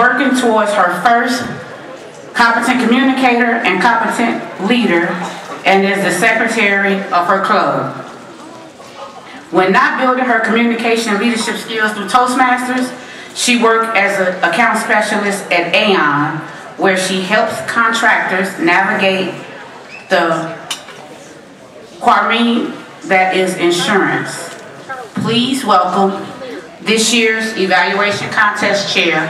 2013. She is working towards her first competent communicator and competent leader and is the secretary of her club. When not building her communication and leadership skills through Toastmasters, she worked as an account specialist at Aon, where she helps contractors navigate the quadrine that is insurance. Please welcome this year's evaluation contest chair,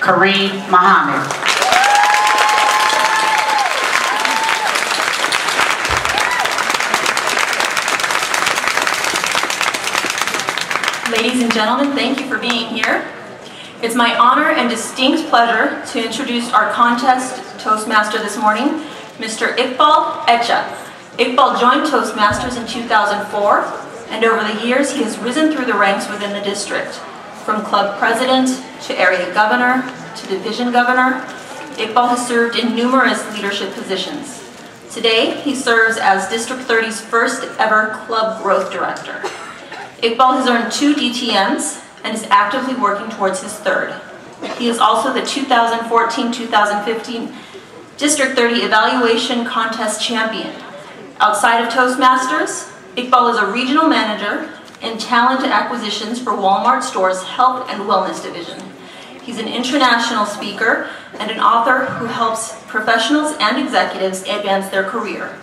Kareem Muhammad. Ladies and gentlemen, thank you for being here. It's my honor and distinct pleasure to introduce our contest Toastmaster this morning, Mr. Iqbal Echa. Iqbal joined Toastmasters in 2004, and over the years he has risen through the ranks within the district. From club president to area governor to division governor, Iqbal has served in numerous leadership positions. Today, he serves as District 30's first ever club growth director. Iqbal has earned two DTMs and is actively working towards his third. He is also the 2014-2015 District 30 Evaluation Contest Champion. Outside of Toastmasters, Iqbal is a regional manager in talent acquisitions for Walmart Store's Health and Wellness Division. He's an international speaker and an author who helps professionals and executives advance their career,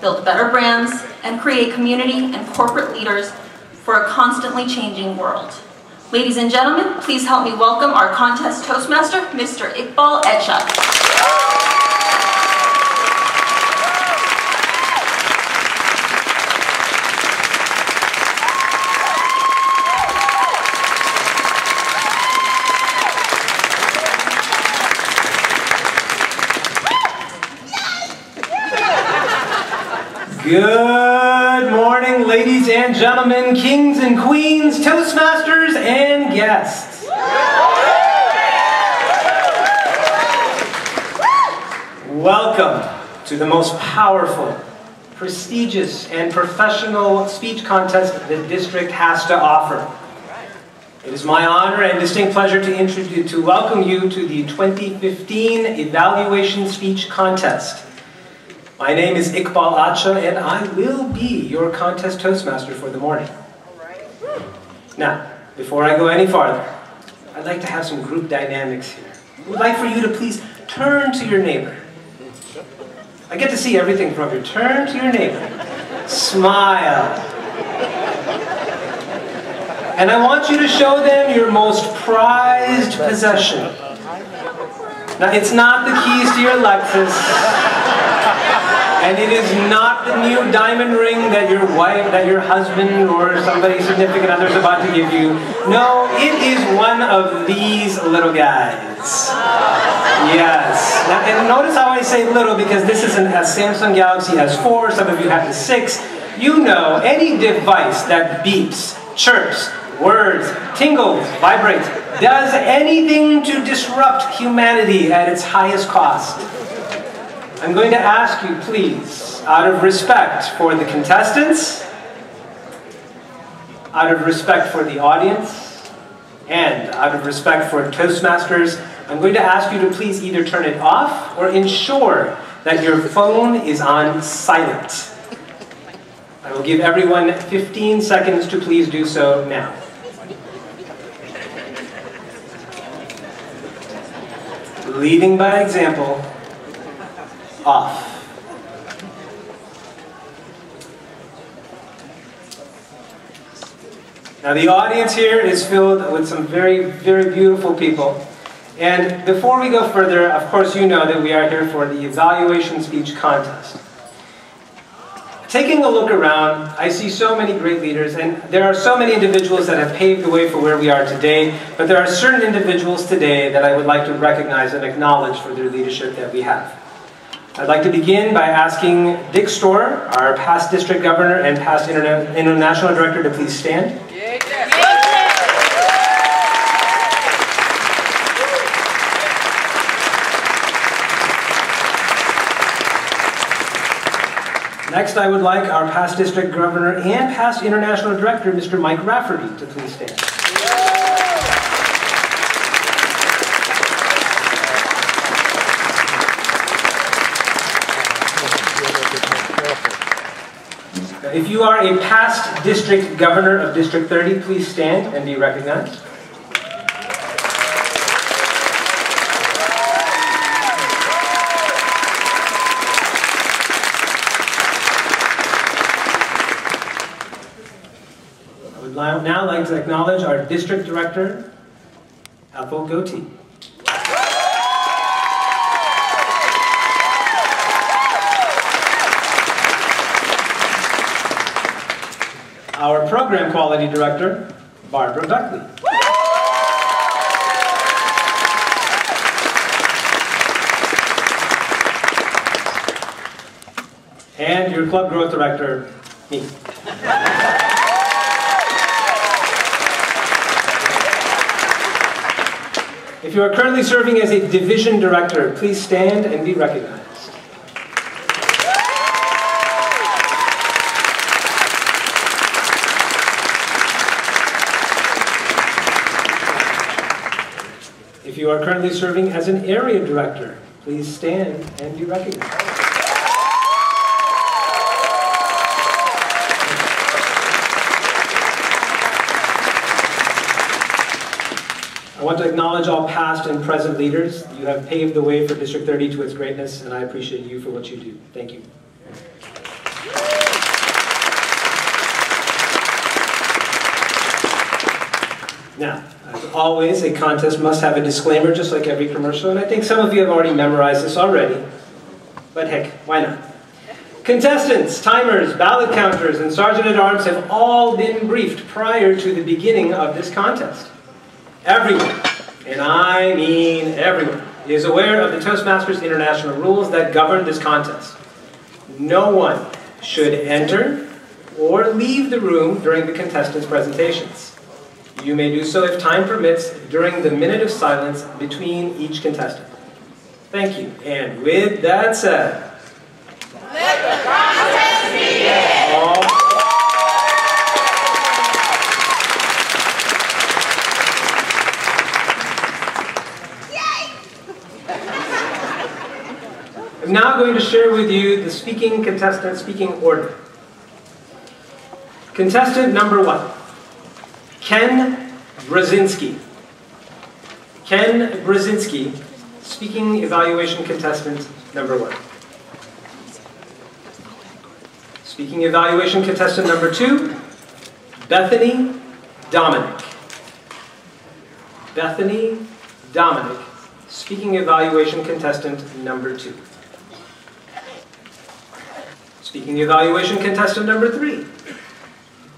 build better brands, and create community and corporate leaders for a constantly changing world. Ladies and gentlemen, please help me welcome our contest Toastmaster, Mr. Iqbal Echa. Good morning, ladies and gentlemen, kings and queens, Toastmasters, and guests. Welcome to the most powerful, prestigious, and professional speech contest the district has to offer. It is my honor and distinct pleasure to introduce, to welcome you to the 2015 Evaluation Speech Contest. My name is Iqbal Acha, and I will be your contest toastmaster for the morning. Now, before I go any farther, I'd like to have some group dynamics here. I would like for you to please turn to your neighbor. I get to see everything from your turn to your neighbor. Smile. And I want you to show them your most prized possession. Now, it's not the keys to your Lexus. And it is not the new diamond ring that your wife, that your husband, or somebody significant other is about to give you. No, it is one of these little guys. Yes. Now, and notice how I say little because this is a Samsung Galaxy S4. Some of you have the 6. You know, any device that beeps, chirps, words, tingles, vibrates, does anything to disrupt humanity at its highest cost. I'm going to ask you, please, out of respect for the contestants, out of respect for the audience, and out of respect for Toastmasters, I'm going to ask you to please either turn it off or ensure that your phone is on silent. I will give everyone 15 seconds to please do so now. Leading by example, off. Now the audience here is filled with some very, very beautiful people. And before we go further, of course you know that we are here for the evaluation speech contest. Taking a look around, I see so many great leaders, and there are so many individuals that have paved the way for where we are today, but there are certain individuals today that I would like to recognize and acknowledge for their leadership that we have. I'd like to begin by asking Dick Storer, our past district governor and past interna international director, to please stand. Next, I would like our past district governor and past international director, Mr. Mike Rafferty, to please stand. Now, if you are a past district governor of District 30, please stand and be recognized. I would now like to acknowledge our district director, Ethel Goatee. Program quality director, Barbara Buckley. And your club growth director, me. If you are currently serving as a division director, please stand and be recognized. If you are currently serving as an area director, please stand and be recognized. I want to acknowledge all past and present leaders. You have paved the way for District 30 to its greatness, and I appreciate you for what you do. Thank you. Now, always, a contest must have a disclaimer, just like every commercial, and I think some of you have already memorized this already. But heck, why not? Contestants, timers, ballot counters, and sergeant at arms have all been briefed prior to the beginning of this contest. Everyone, and I mean everyone, is aware of the Toastmasters International rules that govern this contest. No one should enter or leave the room during the contestants' presentations. You may do so if time permits during the minute of silence between each contestant. Thank you. And with that said, let all I'm now going to share with you the speaking contestant speaking order. Contestant number one, Ken Brzezinski. Ken Brzezinski, speaking evaluation contestant number one. Speaking evaluation contestant number two, Bethany Dominic. Bethany Dominic, speaking evaluation contestant number two. Speaking evaluation contestant number three,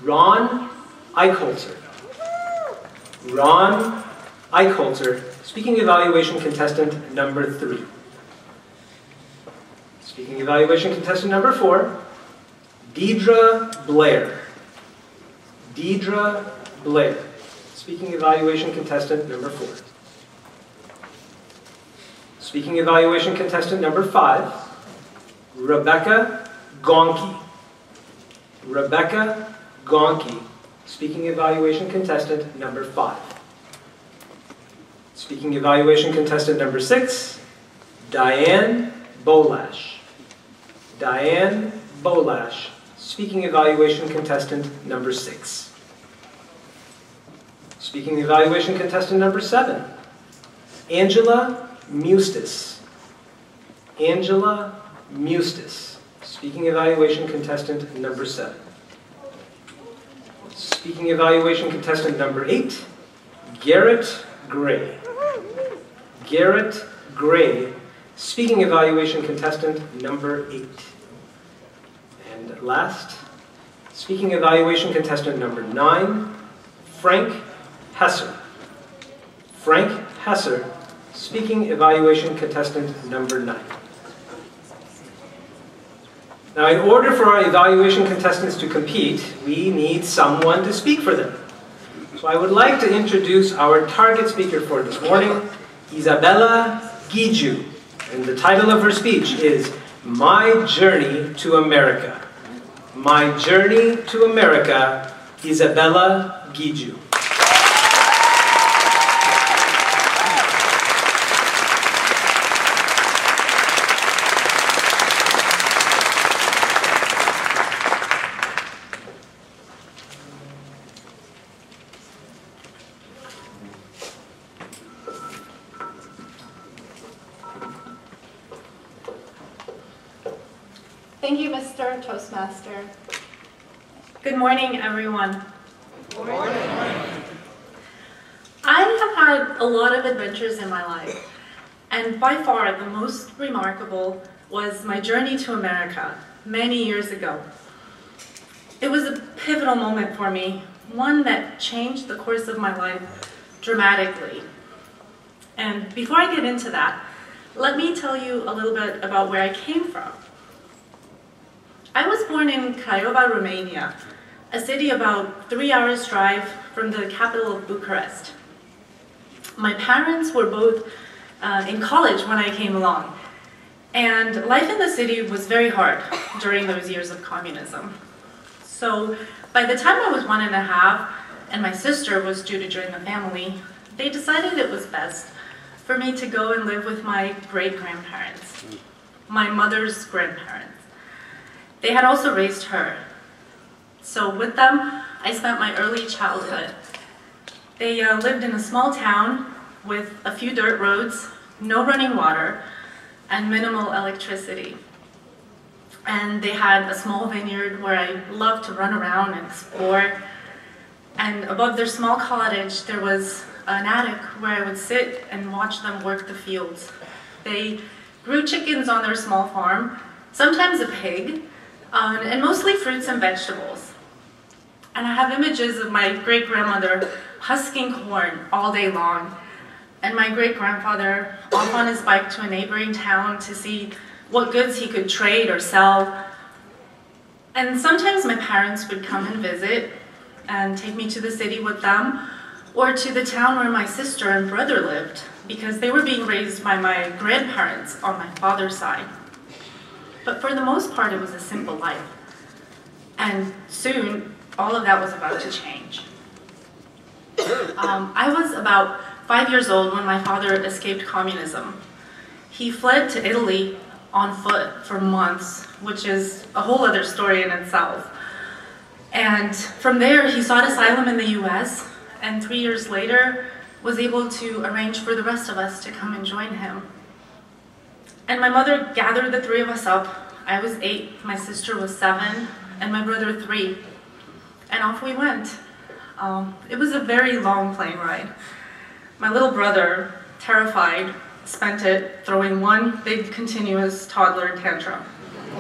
Ron Eichholzer. Ron Eichholzer, speaking evaluation contestant number three. Speaking evaluation contestant number four, Deidre Blair. Deidre Blair, speaking evaluation contestant number four. Speaking evaluation contestant number five, Rebecca Gonke. Rebecca Gonke, speaking evaluation contestant number five. Speaking evaluation contestant number six, Diane Bolash. Diane Bolash, speaking evaluation contestant number six. Speaking evaluation contestant number seven, Angela Mustis. Angela Mustis, speaking evaluation contestant number seven. Speaking evaluation contestant number eight, Garrett Gray. Garrett Gray, speaking evaluation contestant number eight. And last, speaking evaluation contestant number nine, Frank Hesser. Frank Hesser, speaking evaluation contestant number nine. Now, in order for our evaluation contestants to compete, we need someone to speak for them. So I would like to introduce our target speaker for this morning, Isabella Giju. And the title of her speech is My Journey to America. My Journey to America, Isabella Giju. Thank you, Mr. Toastmaster. Good morning, everyone. Good morning. I have had a lot of adventures in my life, and by far the most remarkable was my journey to America many years ago. It was a pivotal moment for me, one that changed the course of my life dramatically. And before I get into that, let me tell you a little bit about where I came from. I was born in Craiova, Romania, a city about three hours drive from the capital of Bucharest. My parents were both uh, in college when I came along, and life in the city was very hard during those years of communism. So by the time I was one and a half, and my sister was due to join the family, they decided it was best for me to go and live with my great-grandparents, my mother's grandparents. They had also raised her, so with them, I spent my early childhood. They uh, lived in a small town with a few dirt roads, no running water, and minimal electricity. And they had a small vineyard where I loved to run around and explore. And above their small cottage, there was an attic where I would sit and watch them work the fields. They grew chickens on their small farm, sometimes a pig, um, and mostly fruits and vegetables. And I have images of my great-grandmother husking corn all day long, and my great-grandfather off on his bike to a neighboring town to see what goods he could trade or sell. And sometimes my parents would come and visit and take me to the city with them, or to the town where my sister and brother lived, because they were being raised by my grandparents on my father's side. But for the most part, it was a simple life. And soon, all of that was about to change. Um, I was about five years old when my father escaped communism. He fled to Italy on foot for months, which is a whole other story in itself. And from there, he sought asylum in the US, and three years later, was able to arrange for the rest of us to come and join him. And my mother gathered the three of us up. I was eight, my sister was seven, and my brother three and off we went. Um, it was a very long plane ride. My little brother, terrified, spent it throwing one big continuous toddler tantrum.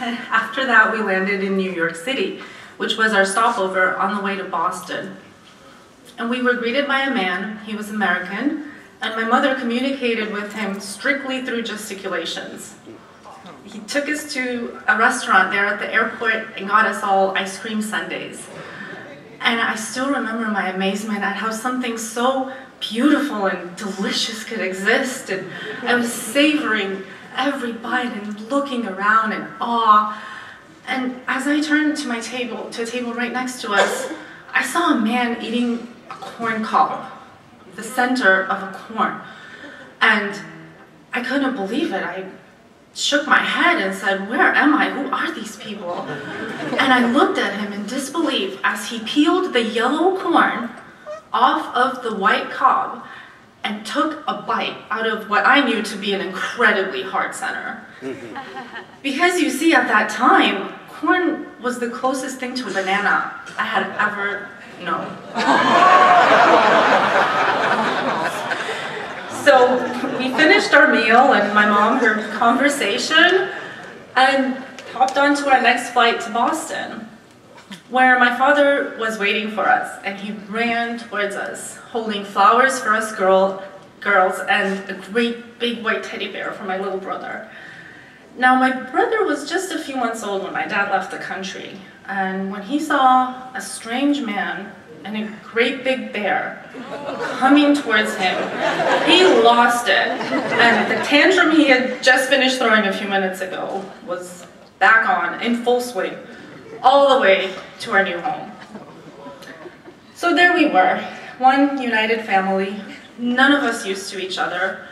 After that, we landed in New York City, which was our stopover on the way to Boston. And we were greeted by a man, he was American, and my mother communicated with him strictly through gesticulations he took us to a restaurant there at the airport and got us all ice cream sundaes. And I still remember my amazement at how something so beautiful and delicious could exist. And I was savoring every bite and looking around in awe. And as I turned to my table, to a table right next to us, I saw a man eating a corn cob, the center of a corn. And I couldn't believe it. I shook my head and said, where am I? Who are these people? And I looked at him in disbelief as he peeled the yellow corn off of the white cob and took a bite out of what I knew to be an incredibly hard center. Because you see, at that time, corn was the closest thing to a banana I had ever known. So we finished our meal and my mom heard conversation and hopped on to our next flight to Boston, where my father was waiting for us and he ran towards us, holding flowers for us girl, girls and a great big white teddy bear for my little brother. Now my brother was just a few months old when my dad left the country, and when he saw a strange man and a great big bear coming towards him. He lost it. And the tantrum he had just finished throwing a few minutes ago was back on in full swing, all the way to our new home. So there we were, one united family, none of us used to each other,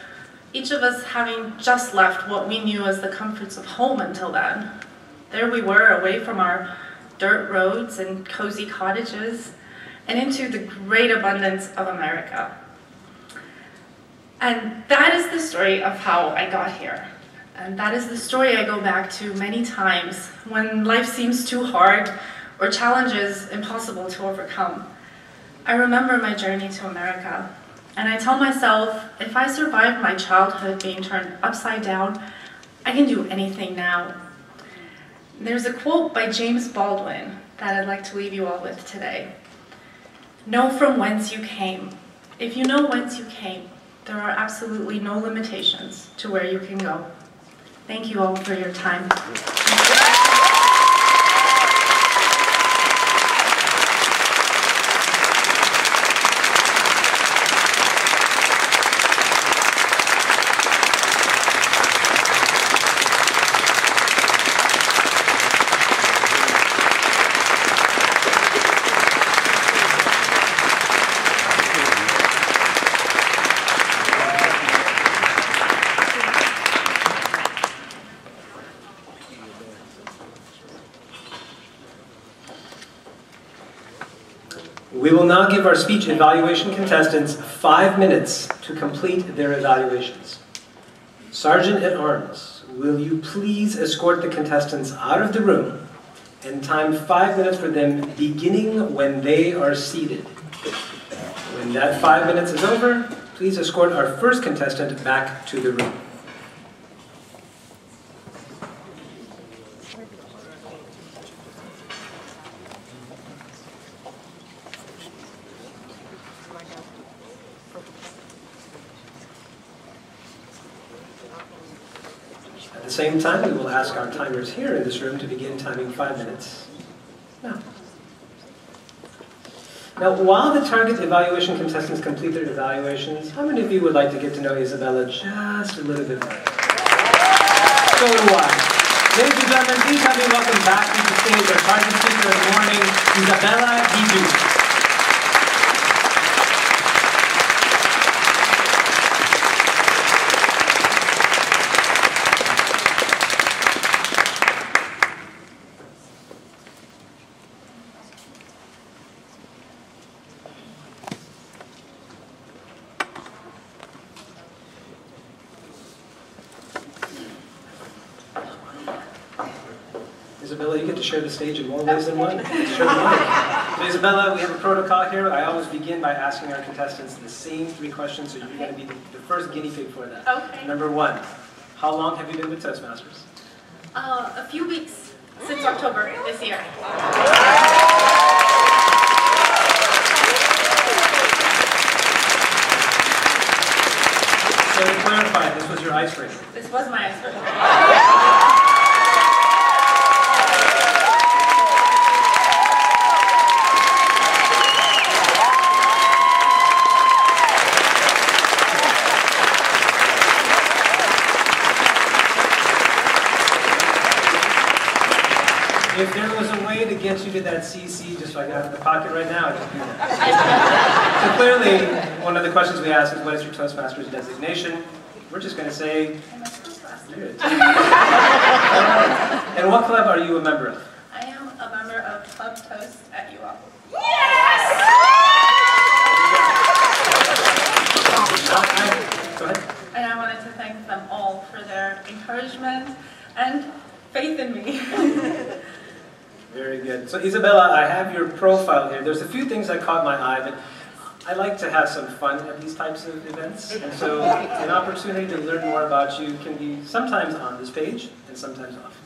each of us having just left what we knew as the comforts of home until then. There we were, away from our dirt roads and cozy cottages, and into the great abundance of America. And that is the story of how I got here. And that is the story I go back to many times when life seems too hard or challenges impossible to overcome. I remember my journey to America, and I tell myself if I survived my childhood being turned upside down, I can do anything now. There's a quote by James Baldwin that I'd like to leave you all with today. Know from whence you came. If you know whence you came, there are absolutely no limitations to where you can go. Thank you all for your time. We will now give our speech evaluation contestants five minutes to complete their evaluations. Sergeant at Arms, will you please escort the contestants out of the room and time five minutes for them beginning when they are seated. When that five minutes is over, please escort our first contestant back to the room. Same time, we will ask our timers here in this room to begin timing five minutes now. Now, while the target evaluation contestants complete their evaluations, how many of you would like to get to know Isabella just a little bit more? So do I. Ladies and gentlemen, please have me welcome back to the stage our target speaker of the morning, Isabella Guidu. Isabella, you get to share the stage in more ways than one. So Isabella, we have a protocol here. I always begin by asking our contestants the same three questions, so you're going to be the, the first guinea pig for that. Okay. Number one, how long have you been with Toastmasters? Uh, a few weeks since October this year. So to clarify, this was your icebreaker. This was my icebreaker. If there was a way to get you did that CC, just like I have in the pocket right now, I'd just do that. so clearly, one of the questions we ask is, what is your Toastmasters designation? We're just going to say, and what club are you a member of? I am a member of Club Toast at UL. Go ahead. And I wanted to thank them all for their encouragement and faith in me. Very good. So Isabella, I have your profile here. There's a few things that caught my eye, but I like to have some fun at these types of events. And so an opportunity to learn more about you can be sometimes on this page and sometimes off.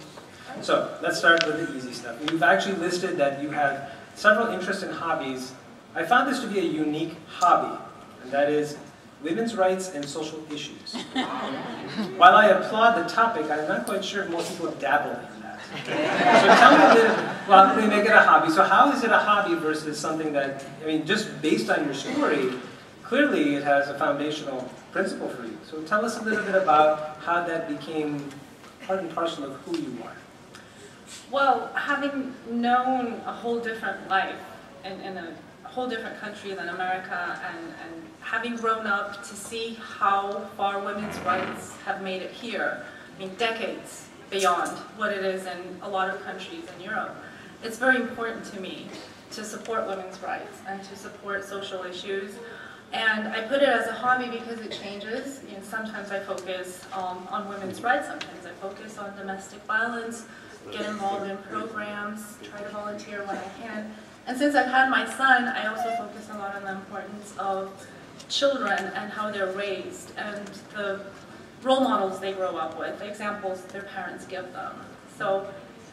So let's start with the easy stuff. You've actually listed that you have several interests and hobbies. I found this to be a unique hobby, and that is women's rights and social issues. While I applaud the topic, I'm not quite sure if most people dabble in. So tell me little, well, they make it a hobby. So how is it a hobby versus something that, I mean, just based on your story, clearly it has a foundational principle for you. So tell us a little bit about how that became part and parcel of who you are. Well, having known a whole different life in, in a whole different country than America and, and having grown up to see how far women's rights have made it here, I mean, decades beyond what it is in a lot of countries in Europe, it's very important to me to support women's rights and to support social issues And I put it as a hobby because it changes. You know, sometimes I focus um, on women's rights, sometimes I focus on domestic violence, get involved in programs, try to volunteer when I can. And since I've had my son, I also focus a lot on the importance of children and how they're raised and the role models they grow up with, the examples their parents give them. So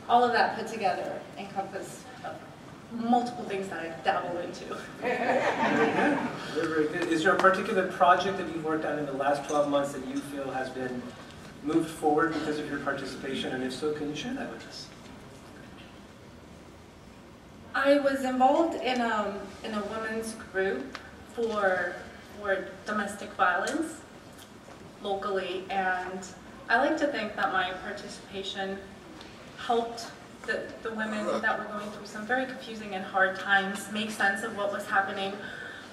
all of that put together encompass uh, multiple things that I dabble into. Very, very good. Is there a particular project that you've worked on in the last 12 months that you feel has been moved forward because of your participation? And if so, can you share that with us? I was involved in a, in a women's group for, for domestic violence locally, and I like to think that my participation helped the, the women that were going through some very confusing and hard times make sense of what was happening.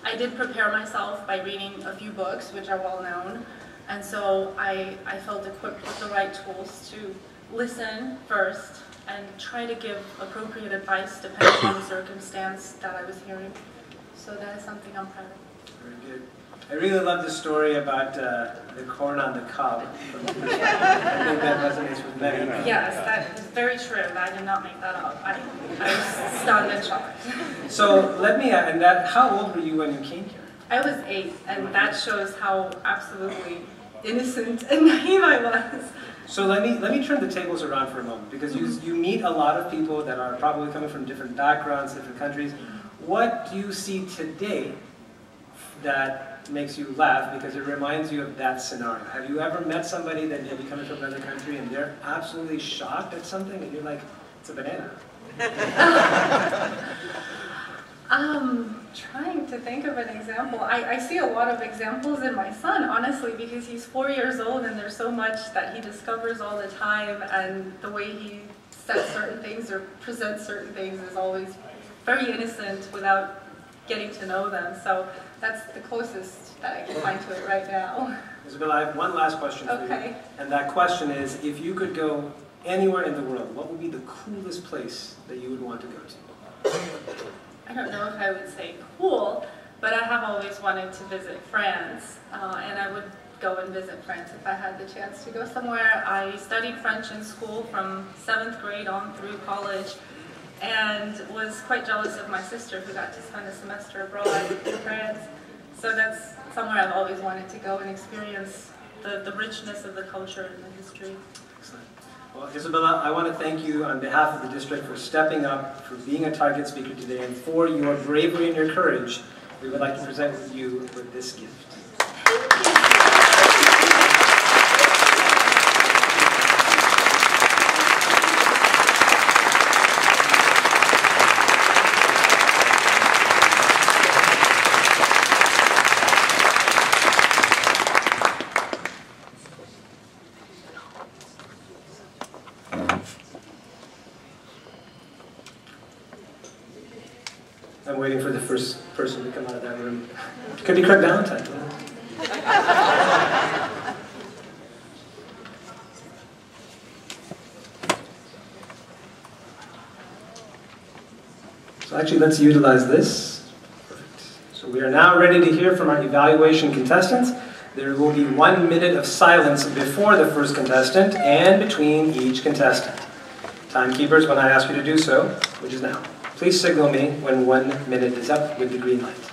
I did prepare myself by reading a few books, which are well known, and so I, I felt equipped with the right tools to listen first and try to give appropriate advice depending on the circumstance that I was hearing. So that is something I'm proud of. Very good. I really love the story about uh, the corn on the cob. I think that resonates with many. Yes, that is very true. I did not make that up. I, I was stunned and shocked. So let me, and that, how old were you when you came here? I was eight, and that shows how absolutely innocent and naive I was. So let me let me turn the tables around for a moment because you you meet a lot of people that are probably coming from different backgrounds, different countries. What do you see today that makes you laugh because it reminds you of that scenario? Have you ever met somebody that may be coming from another country and they're absolutely shocked at something and you're like, it's a banana? Um, trying to think of an example. I, I see a lot of examples in my son, honestly, because he's four years old and there's so much that he discovers all the time, and the way he says certain things or presents certain things is always very innocent without getting to know them. So that's the closest that I can find to it right now. Isabel, I have one last question for Okay. you. And that question is, if you could go anywhere in the world, what would be the coolest place that you would want to go to? I don't know if I would say cool, but I have always wanted to visit France, uh, and I would go and visit France if I had the chance to go somewhere. I studied French in school from seventh grade on through college, and was quite jealous of my sister who got to spend a semester abroad in France. So that's somewhere I've always wanted to go and experience the, the richness of the culture and the history. Excellent. Well, Isabella, I want to thank you on behalf of the district for stepping up, for being a target speaker today, and for your bravery and your courage. We would like to present you with this gift. I'm waiting for the first person to come out of that room. Craig Valentine. So actually, let's utilize this. So we are now ready to hear from our evaluation contestants. There will be one minute of silence before the first contestant and between each contestant. Timekeepers, when I ask you to do so, which is now, please signal me when one minute is up with the green light.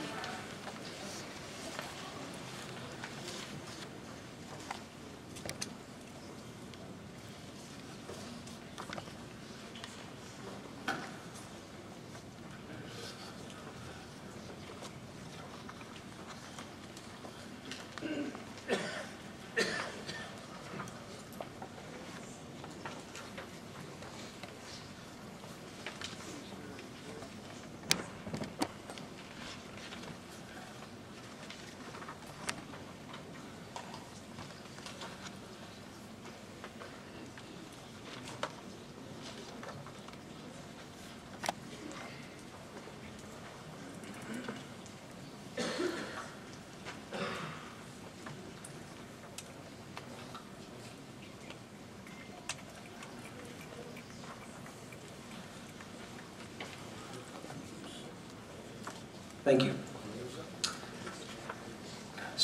Thank you.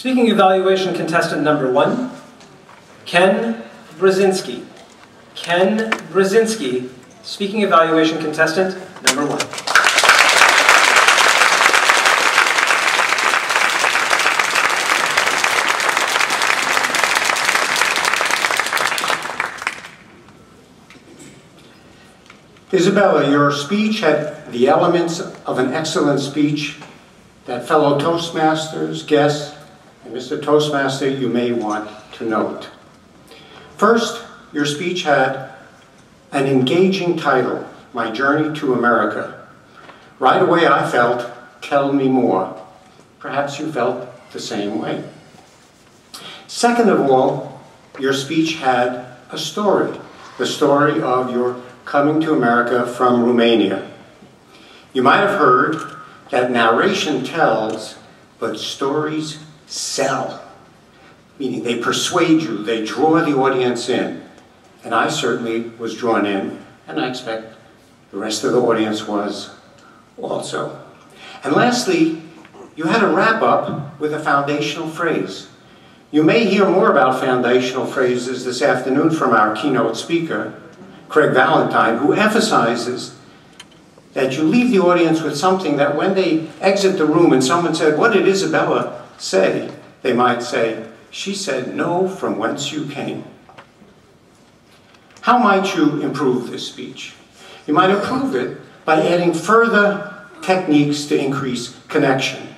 Speaking evaluation contestant number one, Ken Brzezinski. Ken Brzezinski, speaking evaluation contestant number one. Isabella, your speech had the elements of an excellent speech that fellow Toastmasters, guests, Mr. Toastmaster you may want to note. First, your speech had an engaging title, My Journey to America. Right away I felt, tell me more. Perhaps you felt the same way. Second of all, your speech had a story, the story of your coming to America from Romania. You might have heard that narration tells, but stories sell. Meaning they persuade you, they draw the audience in. And I certainly was drawn in, and I expect the rest of the audience was also. And lastly, you had a wrap up with a foundational phrase. You may hear more about foundational phrases this afternoon from our keynote speaker, Craig Valentine, who emphasizes that you leave the audience with something that when they exit the room and someone said, What did Isabella say? They might say, She said, Know from whence you came. How might you improve this speech? You might improve it by adding further techniques to increase connection.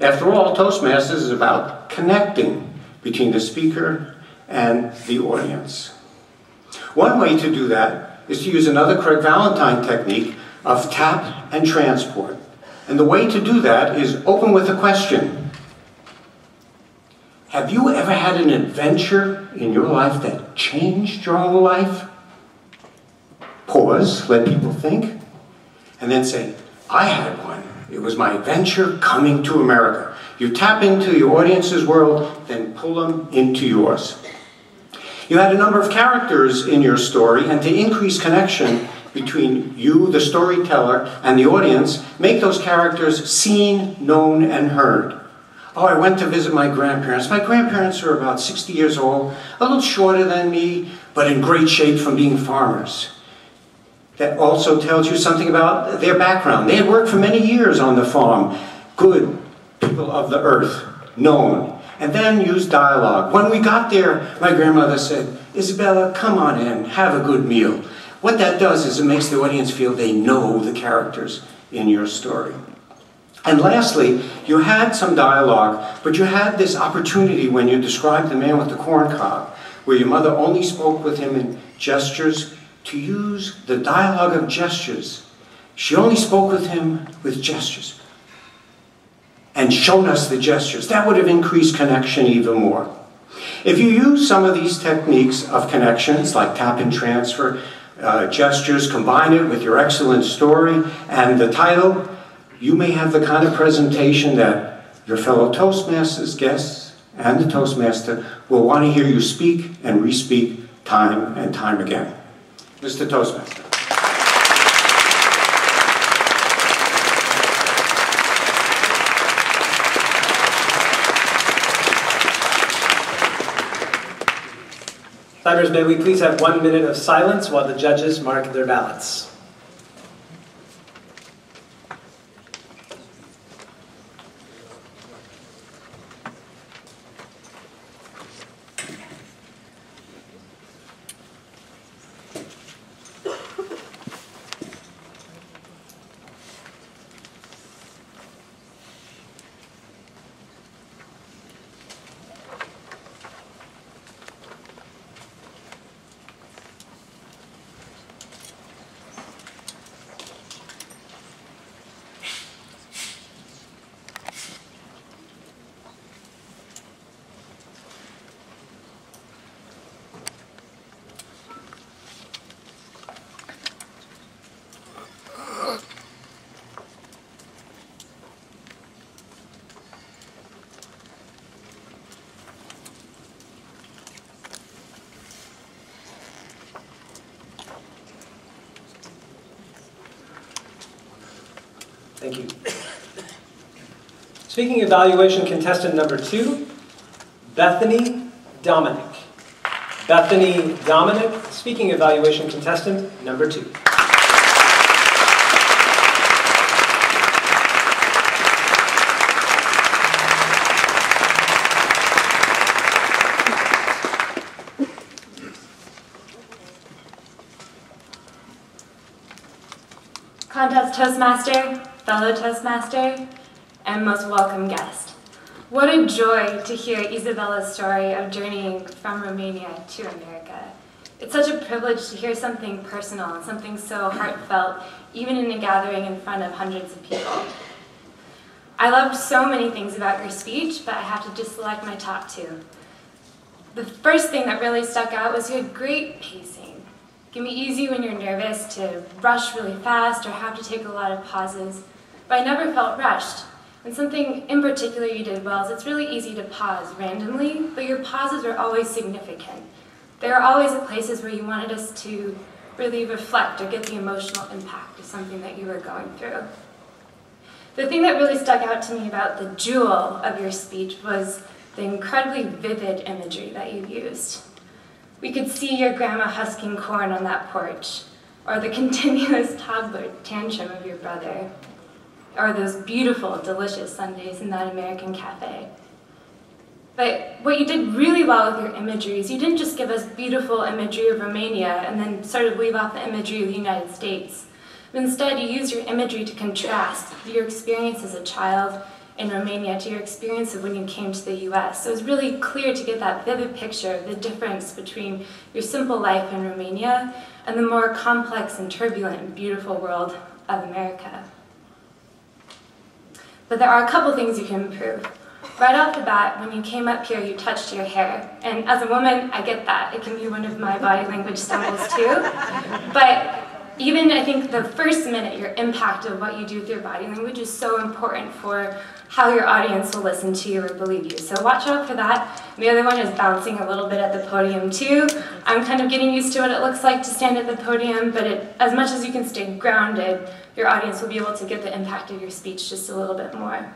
After all, Toastmasters is about connecting between the speaker and the audience. One way to do that is to use another Craig Valentine technique of tap and transport. And the way to do that is open with a question. Have you ever had an adventure in your life that changed your whole life? Pause, let people think, and then say, I had one. It was my adventure coming to America. You tap into your audience's world, then pull them into yours. You had a number of characters in your story, and to increase connection between you, the storyteller, and the audience, make those characters seen, known, and heard. Oh, I went to visit my grandparents. My grandparents are about 60 years old, a little shorter than me, but in great shape from being farmers. That also tells you something about their background. They had worked for many years on the farm. Good people of the earth, known and then use dialogue. When we got there, my grandmother said, Isabella, come on in, have a good meal. What that does is it makes the audience feel they know the characters in your story. And lastly, you had some dialogue, but you had this opportunity when you described the man with the corn cob, where your mother only spoke with him in gestures, to use the dialogue of gestures. She only spoke with him with gestures and shown us the gestures. That would have increased connection even more. If you use some of these techniques of connections, like tap and transfer, uh, gestures, combine it with your excellent story and the title, you may have the kind of presentation that your fellow Toastmasters guests and the Toastmaster will want to hear you speak and re-speak time and time again. Mr. Toastmaster. Timers, may we please have one minute of silence while the judges mark their ballots. Speaking evaluation contestant number two, Bethany Dominic. Bethany Dominic, speaking evaluation contestant number two. Contest Toastmaster, fellow Toastmaster, and most welcome guest. What a joy to hear Isabella's story of journeying from Romania to America. It's such a privilege to hear something personal and something so heartfelt, even in a gathering in front of hundreds of people. I loved so many things about your speech, but I have to just my top two. The first thing that really stuck out was your great pacing. It can be easy when you're nervous to rush really fast or have to take a lot of pauses, but I never felt rushed. And something in particular you did well is it's really easy to pause randomly, but your pauses are always significant. There are always places where you wanted us to really reflect or get the emotional impact of something that you were going through. The thing that really stuck out to me about the jewel of your speech was the incredibly vivid imagery that you used. We could see your grandma husking corn on that porch, or the continuous toddler tantrum of your brother, or those beautiful, delicious Sundays in that American cafe. But what you did really well with your imagery is you didn't just give us beautiful imagery of Romania and then sort of leave off the imagery of the United States. But instead, you used your imagery to contrast your experience as a child in Romania to your experience of when you came to the US. So it was really clear to get that vivid picture of the difference between your simple life in Romania and the more complex and turbulent and beautiful world of America. But there are a couple things you can improve. Right off the bat, when you came up here, you touched your hair. And as a woman, I get that. It can be one of my body language stumbles too. But even I think the first minute, your impact of what you do with your body language is so important for how your audience will listen to you or believe you. So watch out for that. The other one is bouncing a little bit at the podium too. I'm kind of getting used to what it looks like to stand at the podium, but it, as much as you can stay grounded, your audience will be able to get the impact of your speech just a little bit more.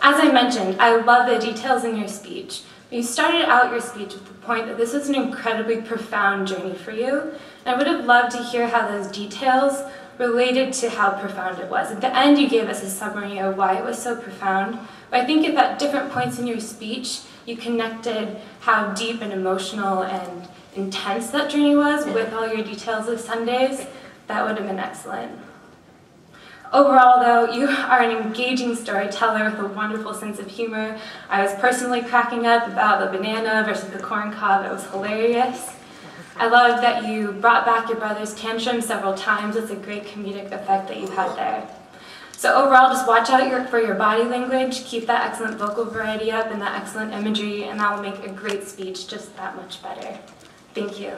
As I mentioned, I love the details in your speech. You started out your speech with the point that this was an incredibly profound journey for you. And I would have loved to hear how those details related to how profound it was. At the end, you gave us a summary of why it was so profound. But I think at different points in your speech, you connected how deep and emotional and intense that journey was with all your details of Sundays. That would have been excellent. Overall, though, you are an engaging storyteller with a wonderful sense of humor. I was personally cracking up about the banana versus the corn cob. It was hilarious. I love that you brought back your brother's tantrum several times. It's a great comedic effect that you've had there. So overall, just watch out your, for your body language, keep that excellent vocal variety up and that excellent imagery, and that will make a great speech just that much better. Thank you.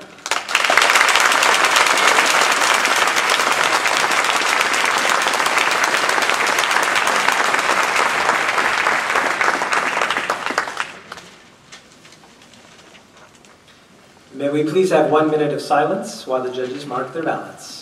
May we please have one minute of silence while the judges mark their ballots.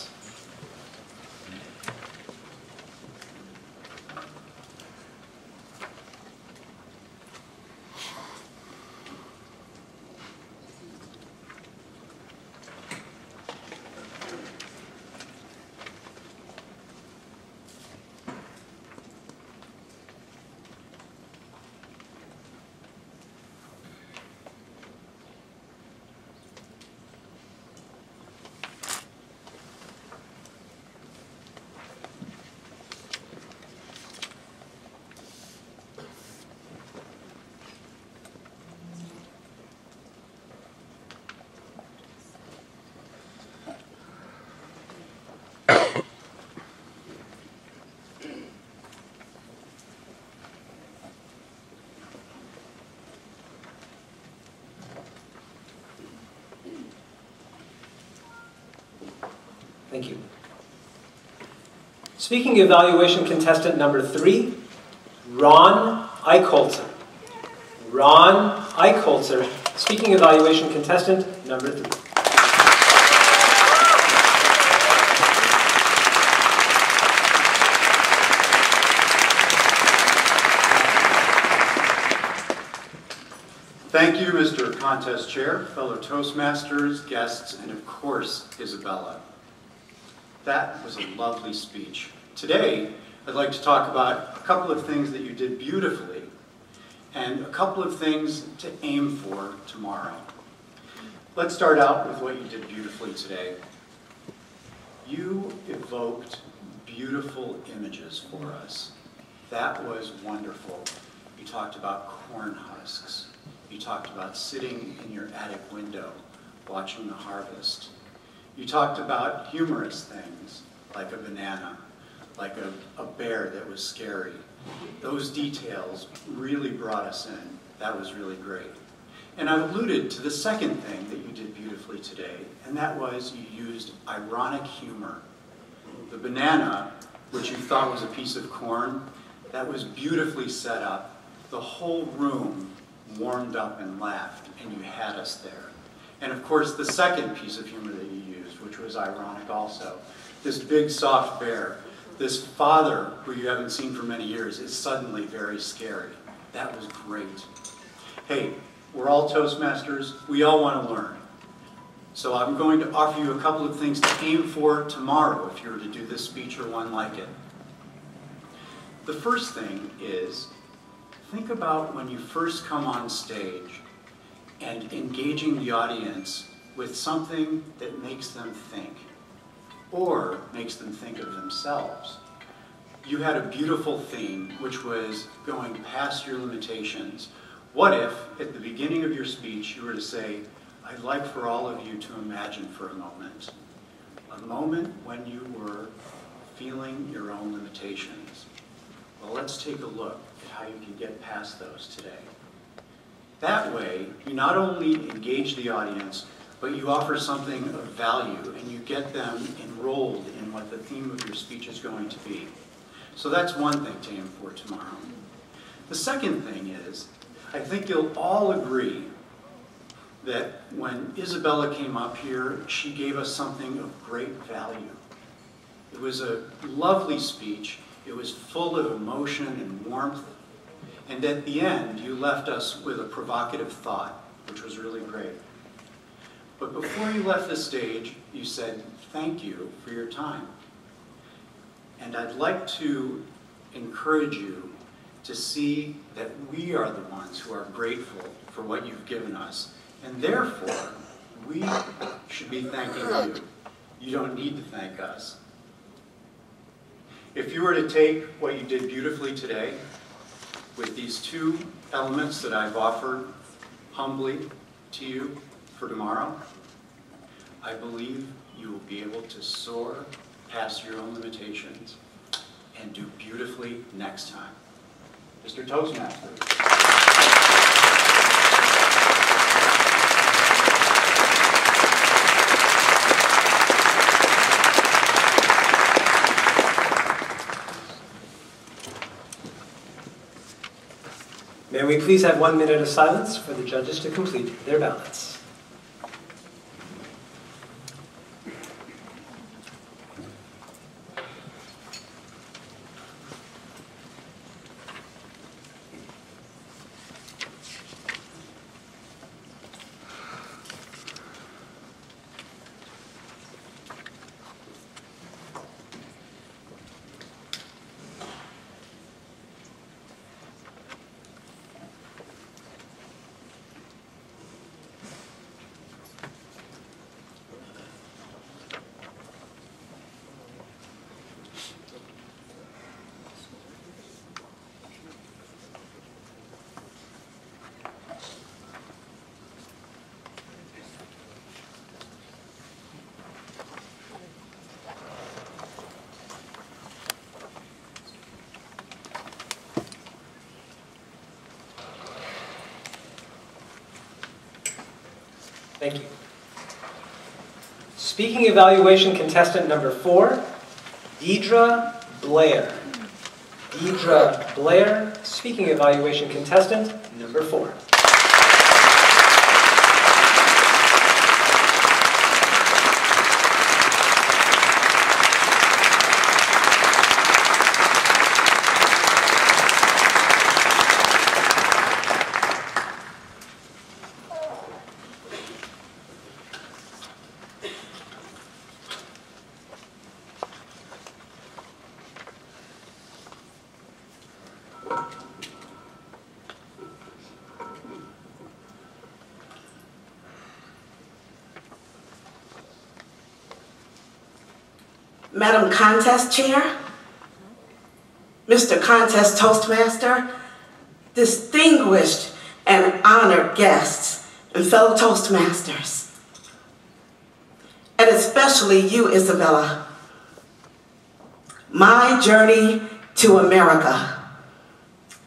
Thank you. Speaking evaluation contestant number three, Ron Eichholzer. Ron Eichholzer, speaking evaluation contestant number three. Thank you, Mr. Contest Chair, fellow Toastmasters, guests, and of course, Isabella. That was a lovely speech. Today, I'd like to talk about a couple of things that you did beautifully and a couple of things to aim for tomorrow. Let's start out with what you did beautifully today. You evoked beautiful images for us. That was wonderful. You talked about corn husks. You talked about sitting in your attic window watching the harvest. You talked about humorous things like a banana, like a, a bear that was scary. Those details really brought us in. That was really great. And I alluded to the second thing that you did beautifully today, and that was you used ironic humor. The banana, which you thought was a piece of corn, that was beautifully set up. The whole room warmed up and laughed, and you had us there. And of course, the second piece of humor that you which was ironic also, this big soft bear, this father who you haven't seen for many years is suddenly very scary. That was great. Hey, we're all Toastmasters. We all want to learn. So I'm going to offer you a couple of things to aim for tomorrow if you were to do this speech or one like it. The first thing is think about when you first come on stage and engaging the audience with something that makes them think or makes them think of themselves. You had a beautiful theme, which was going past your limitations. What if, at the beginning of your speech, you were to say, I'd like for all of you to imagine for a moment, a moment when you were feeling your own limitations. Well, let's take a look at how you can get past those today. That way, you not only engage the audience, but you offer something of value and you get them enrolled in what the theme of your speech is going to be. So that's one thing to aim for tomorrow. The second thing is, I think you'll all agree that when Isabella came up here, she gave us something of great value. It was a lovely speech. It was full of emotion and warmth. And at the end, you left us with a provocative thought, which was really great. But before you left the stage, you said, thank you for your time. And I'd like to encourage you to see that we are the ones who are grateful for what you've given us. And therefore, we should be thanking you. You don't need to thank us. If you were to take what you did beautifully today with these two elements that I've offered humbly to you for tomorrow, I believe you will be able to soar past your own limitations and do beautifully next time. Mr. Toastmaster. May we please have one minute of silence for the judges to complete their ballots. Thank you. Speaking evaluation contestant number four, Deidre Blair. Deidre Blair, speaking evaluation contestant number four. Contest Chair, Mr. Contest Toastmaster, distinguished and honored guests, and fellow Toastmasters, and especially you, Isabella. My journey to America.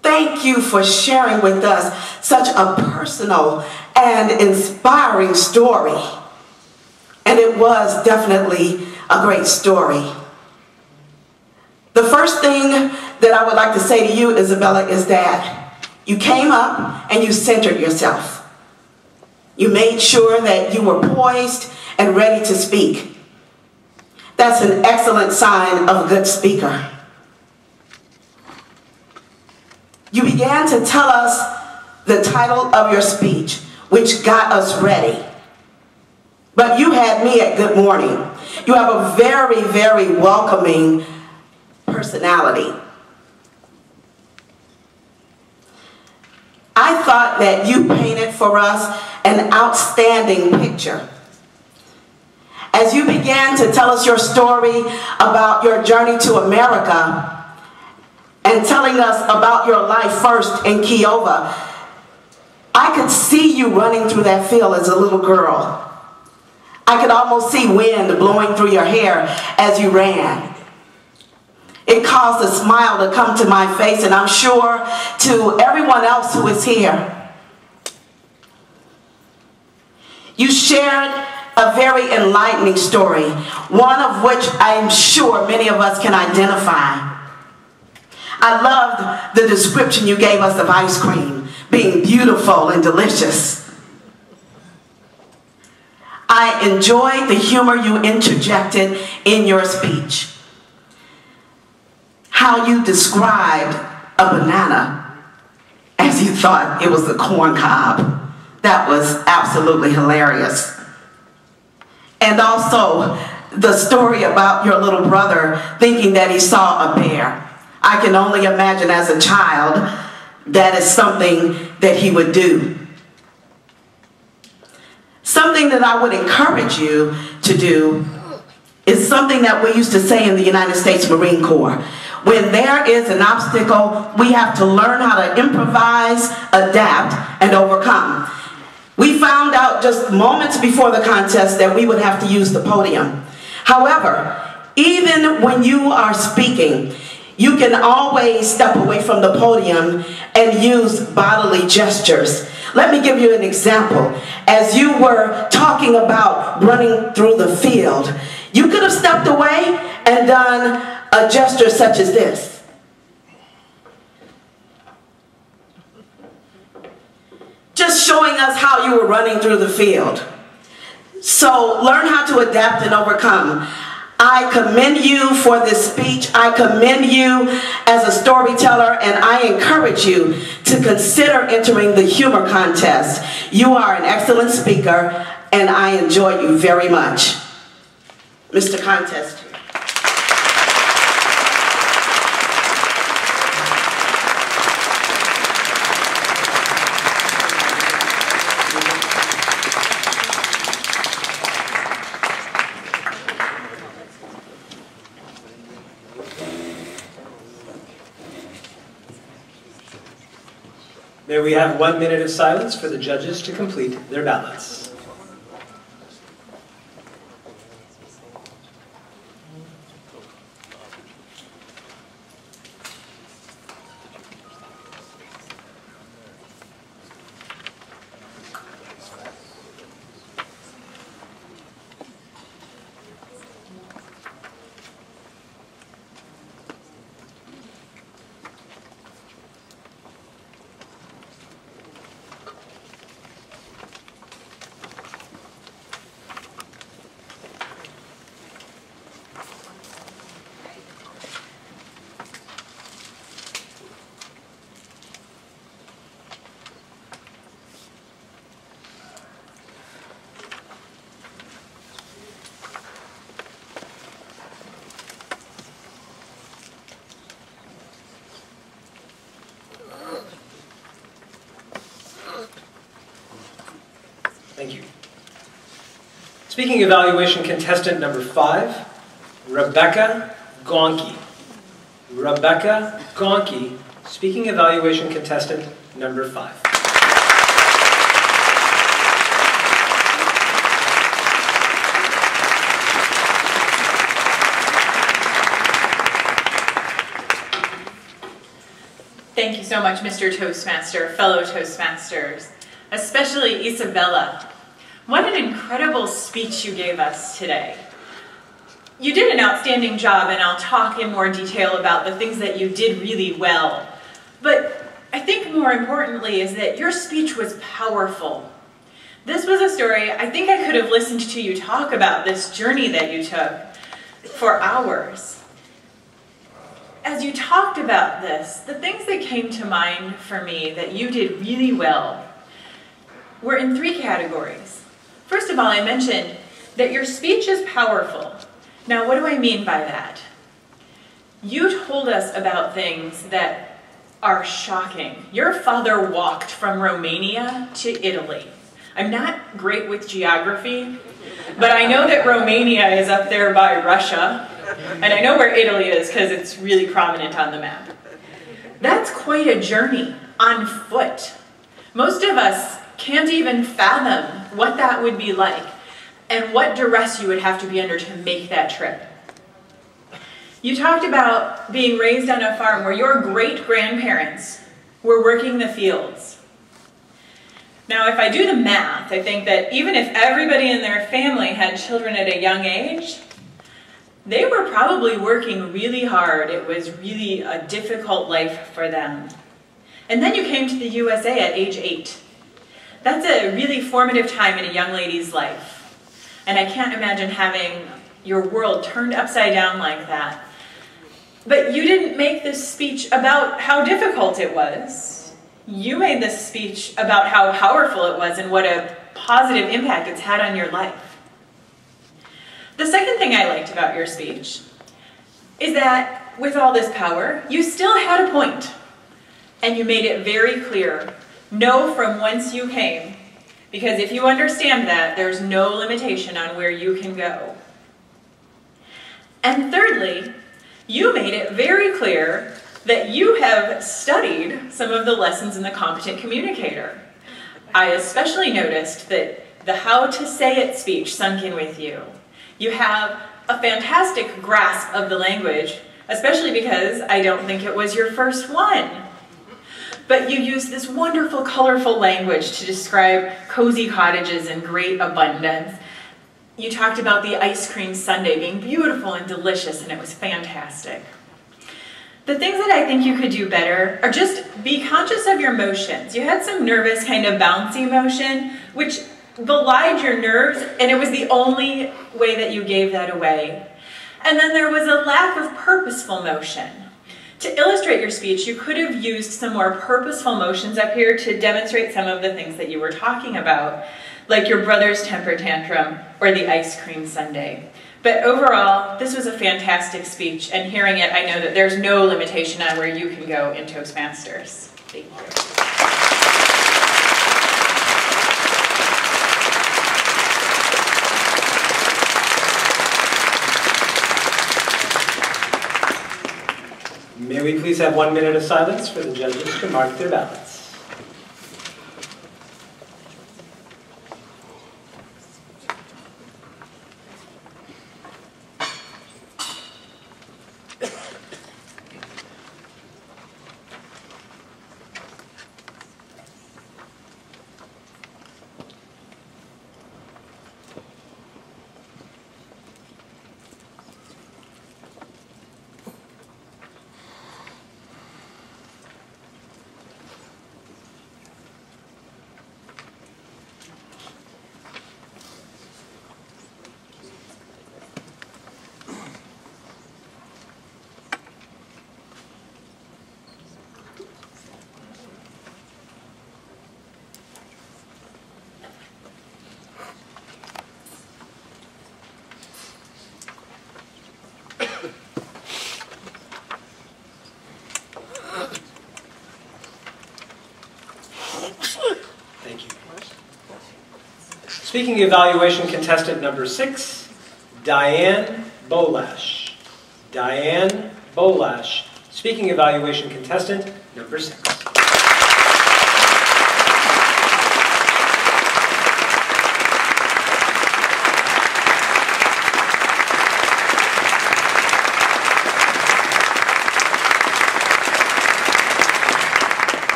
Thank you for sharing with us such a personal and inspiring story. And it was definitely a great story. The first thing that I would like to say to you, Isabella, is that you came up and you centered yourself. You made sure that you were poised and ready to speak. That's an excellent sign of a good speaker. You began to tell us the title of your speech, which got us ready. But you had me at good morning. You have a very, very welcoming personality. I thought that you painted for us an outstanding picture. As you began to tell us your story about your journey to America and telling us about your life first in Kiowa, I could see you running through that field as a little girl. I could almost see wind blowing through your hair as you ran. It caused a smile to come to my face, and I'm sure to everyone else who is here. You shared a very enlightening story, one of which I'm sure many of us can identify. I loved the description you gave us of ice cream being beautiful and delicious. I enjoyed the humor you interjected in your speech. How you described a banana as you thought it was a corn cob. That was absolutely hilarious. And also the story about your little brother thinking that he saw a bear. I can only imagine as a child that is something that he would do. Something that I would encourage you to do is something that we used to say in the United States Marine Corps. When there is an obstacle, we have to learn how to improvise, adapt, and overcome. We found out just moments before the contest that we would have to use the podium. However, even when you are speaking, you can always step away from the podium and use bodily gestures. Let me give you an example. As you were talking about running through the field, you could have stepped away and done a gesture such as this. Just showing us how you were running through the field. So learn how to adapt and overcome. I commend you for this speech. I commend you as a storyteller, and I encourage you to consider entering the humor contest. You are an excellent speaker, and I enjoy you very much. Mr. Contest. May we have one minute of silence for the judges to complete their ballots. Speaking evaluation contestant number five, Rebecca Gonke. Rebecca Gonke, speaking evaluation contestant number five. Thank you so much, Mr. Toastmaster, fellow Toastmasters, especially Isabella. Incredible speech you gave us today. You did an outstanding job, and I'll talk in more detail about the things that you did really well. But I think more importantly is that your speech was powerful. This was a story, I think I could have listened to you talk about this journey that you took for hours. As you talked about this, the things that came to mind for me that you did really well were in three categories. First of all, I mentioned that your speech is powerful. Now, what do I mean by that? You told us about things that are shocking. Your father walked from Romania to Italy. I'm not great with geography, but I know that Romania is up there by Russia, and I know where Italy is because it's really prominent on the map. That's quite a journey on foot. Most of us can't even fathom what that would be like and what duress you would have to be under to make that trip. You talked about being raised on a farm where your great grandparents were working the fields. Now, if I do the math, I think that even if everybody in their family had children at a young age, they were probably working really hard. It was really a difficult life for them. And then you came to the USA at age eight. That's a really formative time in a young lady's life. And I can't imagine having your world turned upside down like that. But you didn't make this speech about how difficult it was. You made this speech about how powerful it was and what a positive impact it's had on your life. The second thing I liked about your speech is that with all this power, you still had a point, and you made it very clear. Know from whence you came because if you understand that, there's no limitation on where you can go. And thirdly, you made it very clear that you have studied some of the lessons in the competent communicator. I especially noticed that the how to say it speech sunk in with you. You have a fantastic grasp of the language, especially because I don't think it was your first one. But you use this wonderful, colorful language to describe cozy cottages in great abundance. You talked about the ice cream sundae being beautiful and delicious, and it was fantastic. The things that I think you could do better are just be conscious of your motions. You had some nervous, kind of bouncy motion, which belied your nerves, and it was the only way that you gave that away. And then there was a lack of purposeful motion. To illustrate your speech, you could have used some more purposeful motions up here to demonstrate some of the things that you were talking about, like your brother's temper tantrum or the ice cream sundae. But overall, this was a fantastic speech, and hearing it, I know that there's no limitation on where you can go in Toastmasters. Thank you. May we please have one minute of silence for the judges to mark their ballots? Thank you. Speaking evaluation contestant number six, Diane Bolash. Diane Bolash, speaking evaluation contestant number six.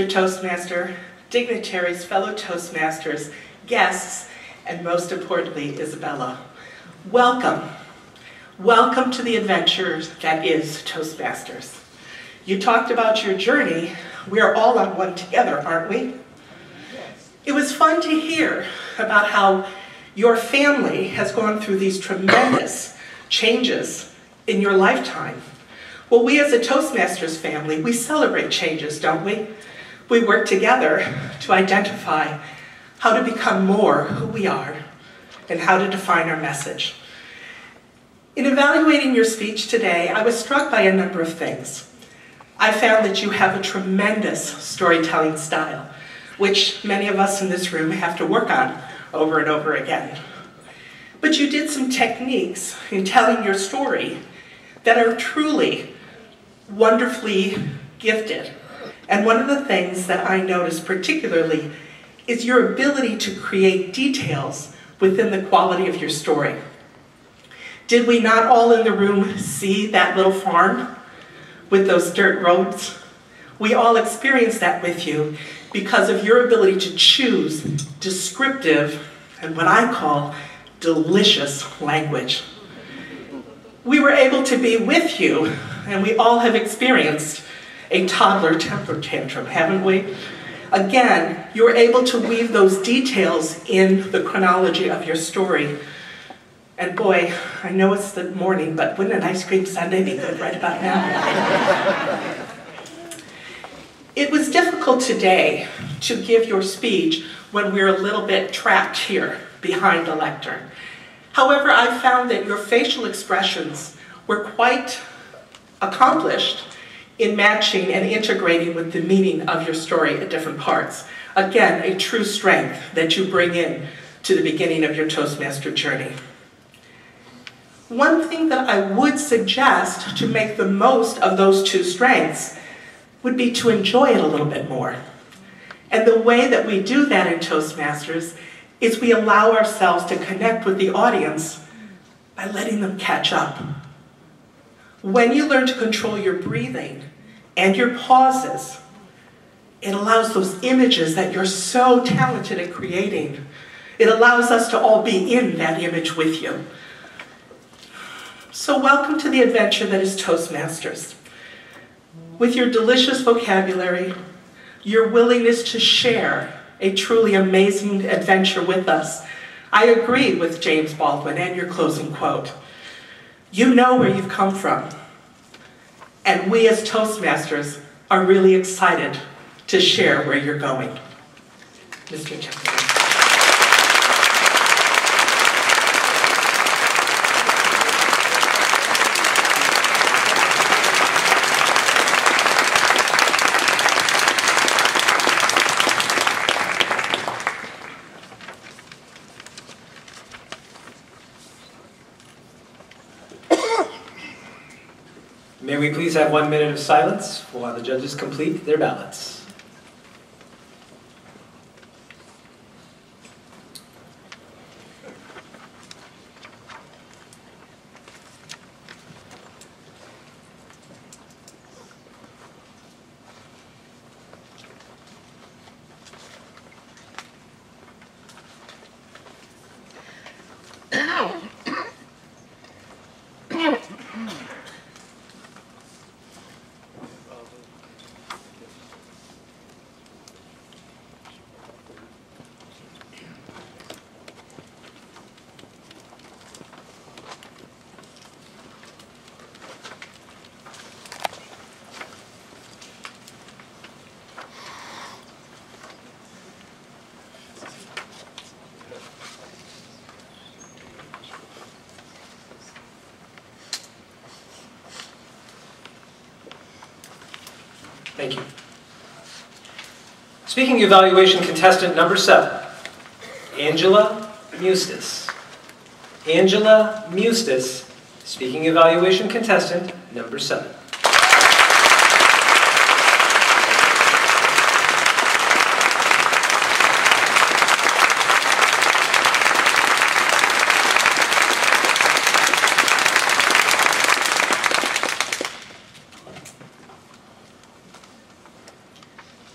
Mr. Toastmaster, dignitaries, fellow Toastmasters, guests, and most importantly, Isabella. Welcome. Welcome to the adventure that is Toastmasters. You talked about your journey. We are all on one together, aren't we? It was fun to hear about how your family has gone through these tremendous changes in your lifetime. Well, we as a Toastmasters family, we celebrate changes, don't we? We work together to identify how to become more who we are and how to define our message. In evaluating your speech today, I was struck by a number of things. I found that you have a tremendous storytelling style, which many of us in this room have to work on over and over again. But you did some techniques in telling your story that are truly wonderfully gifted. And one of the things that I notice particularly is your ability to create details within the quality of your story. Did we not all in the room see that little farm with those dirt roads? We all experienced that with you because of your ability to choose descriptive and what I call delicious language. We were able to be with you, and we all have experienced a toddler temper tantrum, haven't we? Again, you were able to weave those details in the chronology of your story. And boy, I know it's the morning, but wouldn't an ice cream sundae be good right about now? it was difficult today to give your speech when we're a little bit trapped here behind the lectern. However, I found that your facial expressions were quite accomplished in matching and integrating with the meaning of your story at different parts. Again, a true strength that you bring in to the beginning of your Toastmaster journey. One thing that I would suggest to make the most of those two strengths would be to enjoy it a little bit more. And the way that we do that in Toastmasters is we allow ourselves to connect with the audience by letting them catch up. Mm-hmm. When you learn to control your breathing and your pauses, it allows those images that you're so talented at creating, it allows us to all be in that image with you. So welcome to the adventure that is Toastmasters. With your delicious vocabulary, your willingness to share a truly amazing adventure with us, I agree with James Baldwin and your closing quote. You know where you've come from. And we as Toastmasters are really excited to share where you're going. Mr. Chairman. May we please have one minute of silence while the judges complete their ballots. Thank you. Speaking evaluation contestant number seven, Angela Mustis. Angela Mustis, speaking evaluation contestant number seven.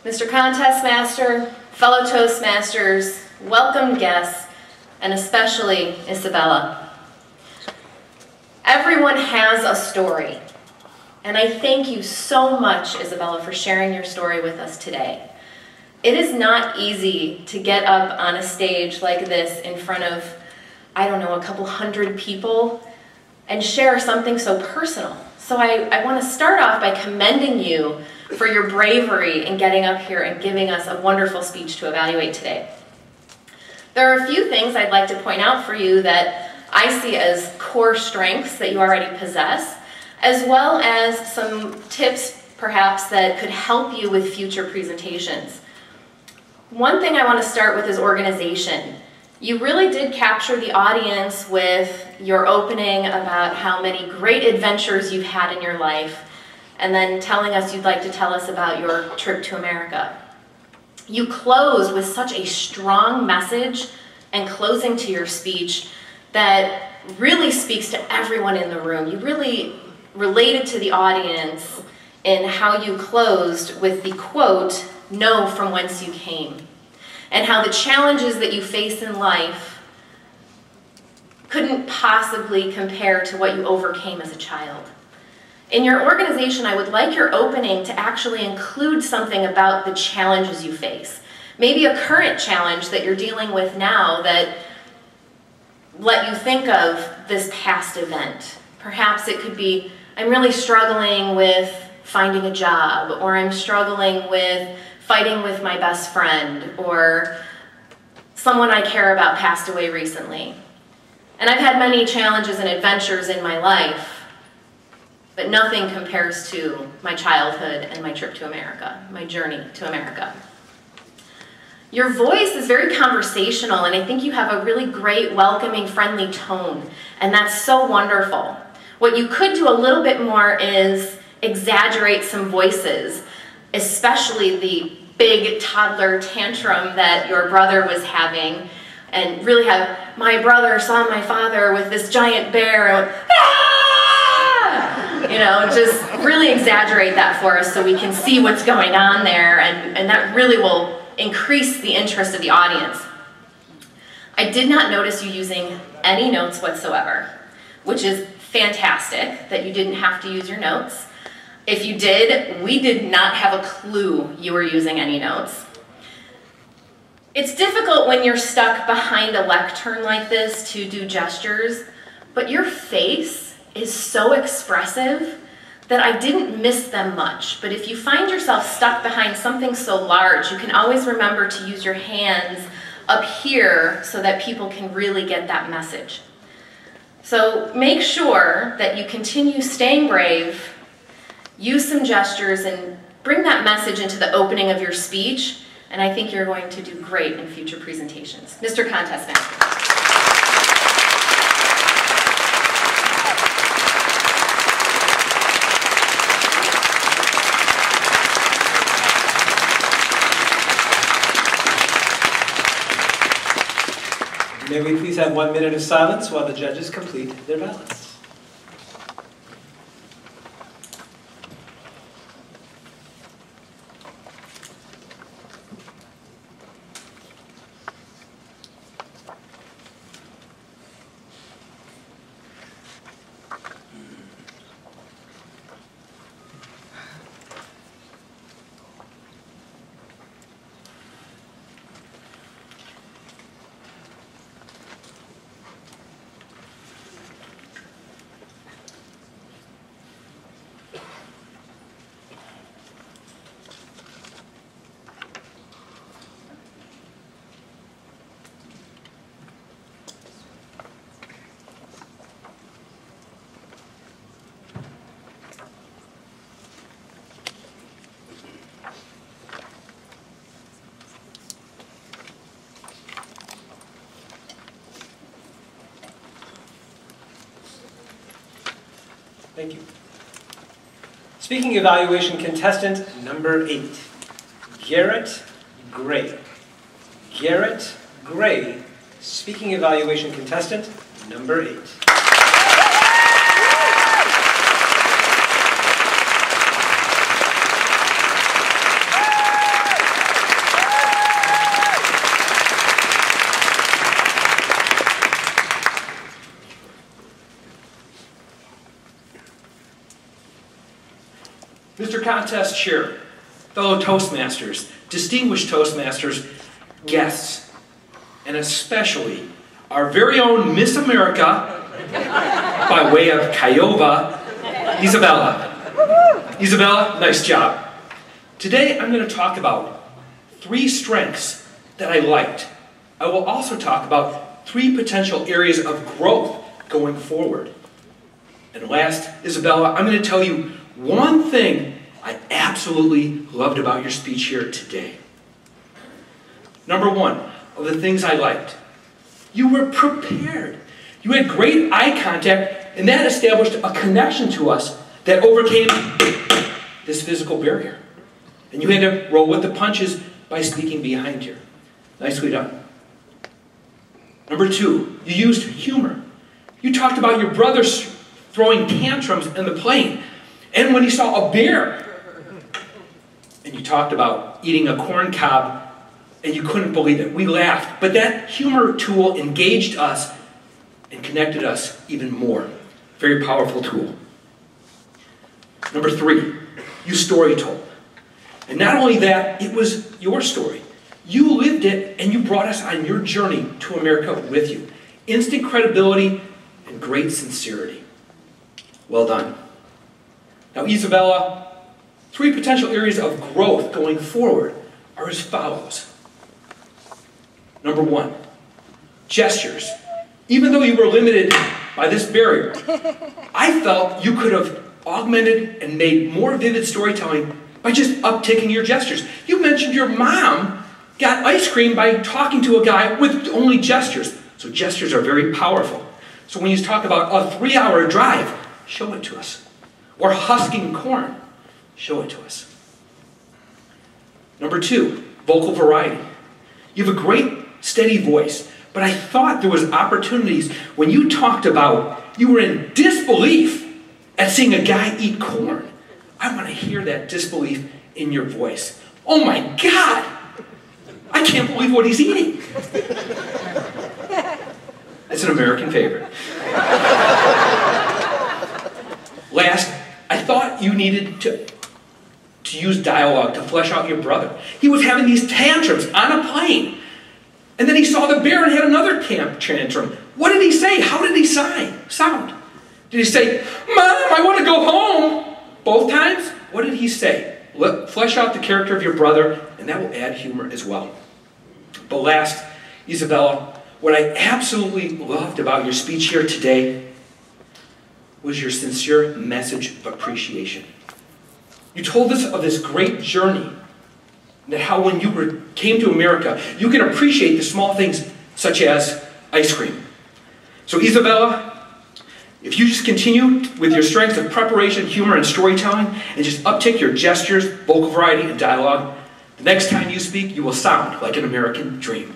Mr. Contest Master, fellow Toastmasters, welcome guests, and especially Isabella. Everyone has a story, and I thank you so much, Isabella, for sharing your story with us today. It is not easy to get up on a stage like this in front of, I don't know, a couple hundred people and share something so personal. So I, I want to start off by commending you for your bravery in getting up here and giving us a wonderful speech to evaluate today. There are a few things I'd like to point out for you that I see as core strengths that you already possess, as well as some tips perhaps that could help you with future presentations. One thing I want to start with is organization. You really did capture the audience with your opening about how many great adventures you've had in your life and then telling us you'd like to tell us about your trip to America. You close with such a strong message and closing to your speech that really speaks to everyone in the room. You really related to the audience in how you closed with the quote, know from whence you came, and how the challenges that you face in life couldn't possibly compare to what you overcame as a child. In your organization, I would like your opening to actually include something about the challenges you face. Maybe a current challenge that you're dealing with now that let you think of this past event. Perhaps it could be, I'm really struggling with finding a job, or I'm struggling with fighting with my best friend, or someone I care about passed away recently. And I've had many challenges and adventures in my life, but nothing compares to my childhood and my trip to America, my journey to America. Your voice is very conversational, and I think you have a really great, welcoming, friendly tone, and that's so wonderful. What you could do a little bit more is exaggerate some voices, especially the big toddler tantrum that your brother was having, and really have, my brother saw my father with this giant bear, and went, you know, just really exaggerate that for us so we can see what's going on there, and, and that really will increase the interest of the audience. I did not notice you using any notes whatsoever, which is fantastic that you didn't have to use your notes. If you did, we did not have a clue you were using any notes. It's difficult when you're stuck behind a lectern like this to do gestures, but your face is so expressive that I didn't miss them much. But if you find yourself stuck behind something so large, you can always remember to use your hands up here so that people can really get that message. So make sure that you continue staying brave, use some gestures, and bring that message into the opening of your speech, and I think you're going to do great in future presentations. Mr. Contest Master. May we please have one minute of silence while the judges complete their ballots. Thank you. Speaking evaluation contestant number eight, Garrett Gray. Garrett Gray, speaking evaluation contestant number eight. Mr. Contest Chair, fellow Toastmasters, distinguished Toastmasters, guests, and especially our very own Miss America, by way of Kiowa, Isabella. Isabella, nice job. Today I'm going to talk about three strengths that I liked. I will also talk about three potential areas of growth going forward. And last, Isabella, I'm going to tell you one thing absolutely loved about your speech here today. Number one, of the things I liked, you were prepared. You had great eye contact, and that established a connection to us that overcame this physical barrier. And you had to roll with the punches by speaking behind here. Nicely done. Number two, you used humor. You talked about your brother throwing tantrums in the plane, and when he saw a bear. And you talked about eating a corn cob, and you couldn't believe it. We laughed, but that humor tool engaged us and connected us even more. Very powerful tool. Number three, you story told. And not only that, it was your story. You lived it and you brought us on your journey to America with you. Instant credibility and great sincerity. Well done. Now, Isabella, three potential areas of growth going forward are as follows. Number one, gestures. Even though you were limited by this barrier, I felt you could have augmented and made more vivid storytelling by just upticking your gestures. You mentioned your mom got ice cream by talking to a guy with only gestures. So gestures are very powerful. So when you talk about a three hour drive, show it to us. Or husking corn, show it to us. Number two, vocal variety. You have a great steady voice, but I thought there was opportunities when you talked about you were in disbelief at seeing a guy eat corn. I want to hear that disbelief in your voice. Oh my God! I can't believe what he's eating. It's an American favorite. Last, I thought you needed to, to use dialogue to flesh out your brother. He was having these tantrums on a plane. And then he saw the bear and had another camp tantrum. What did he say? How did he sign, sound? Did he say, Mom, I want to go home? Both times? What did he say? Let, flesh out the character of your brother, and that will add humor as well. But last, Isabella, what I absolutely loved about your speech here today was your sincere message of appreciation. You told us of this great journey, that how when you were, came to America, you can appreciate the small things such as ice cream. So, Isabella, if you just continue with your strengths of preparation, humor, and storytelling, and just uptick your gestures, vocal variety, and dialogue, the next time you speak, you will sound like an American dream.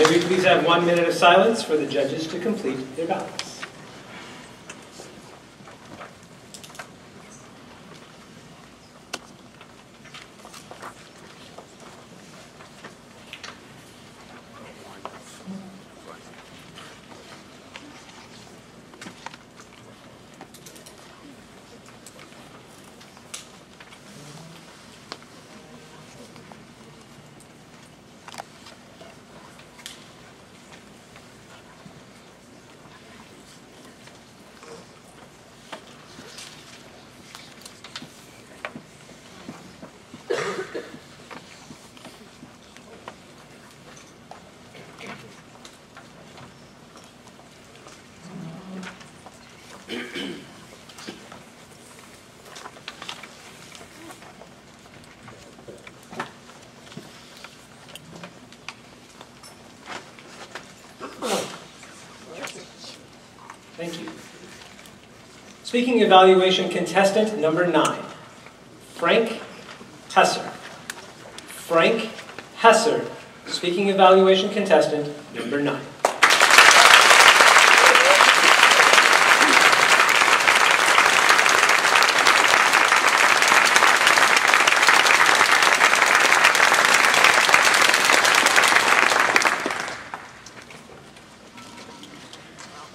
May we please have one minute of silence for the judges to complete their ballots. Speaking evaluation contestant number nine, Frank Hesser. Frank Hesser, speaking evaluation contestant number nine.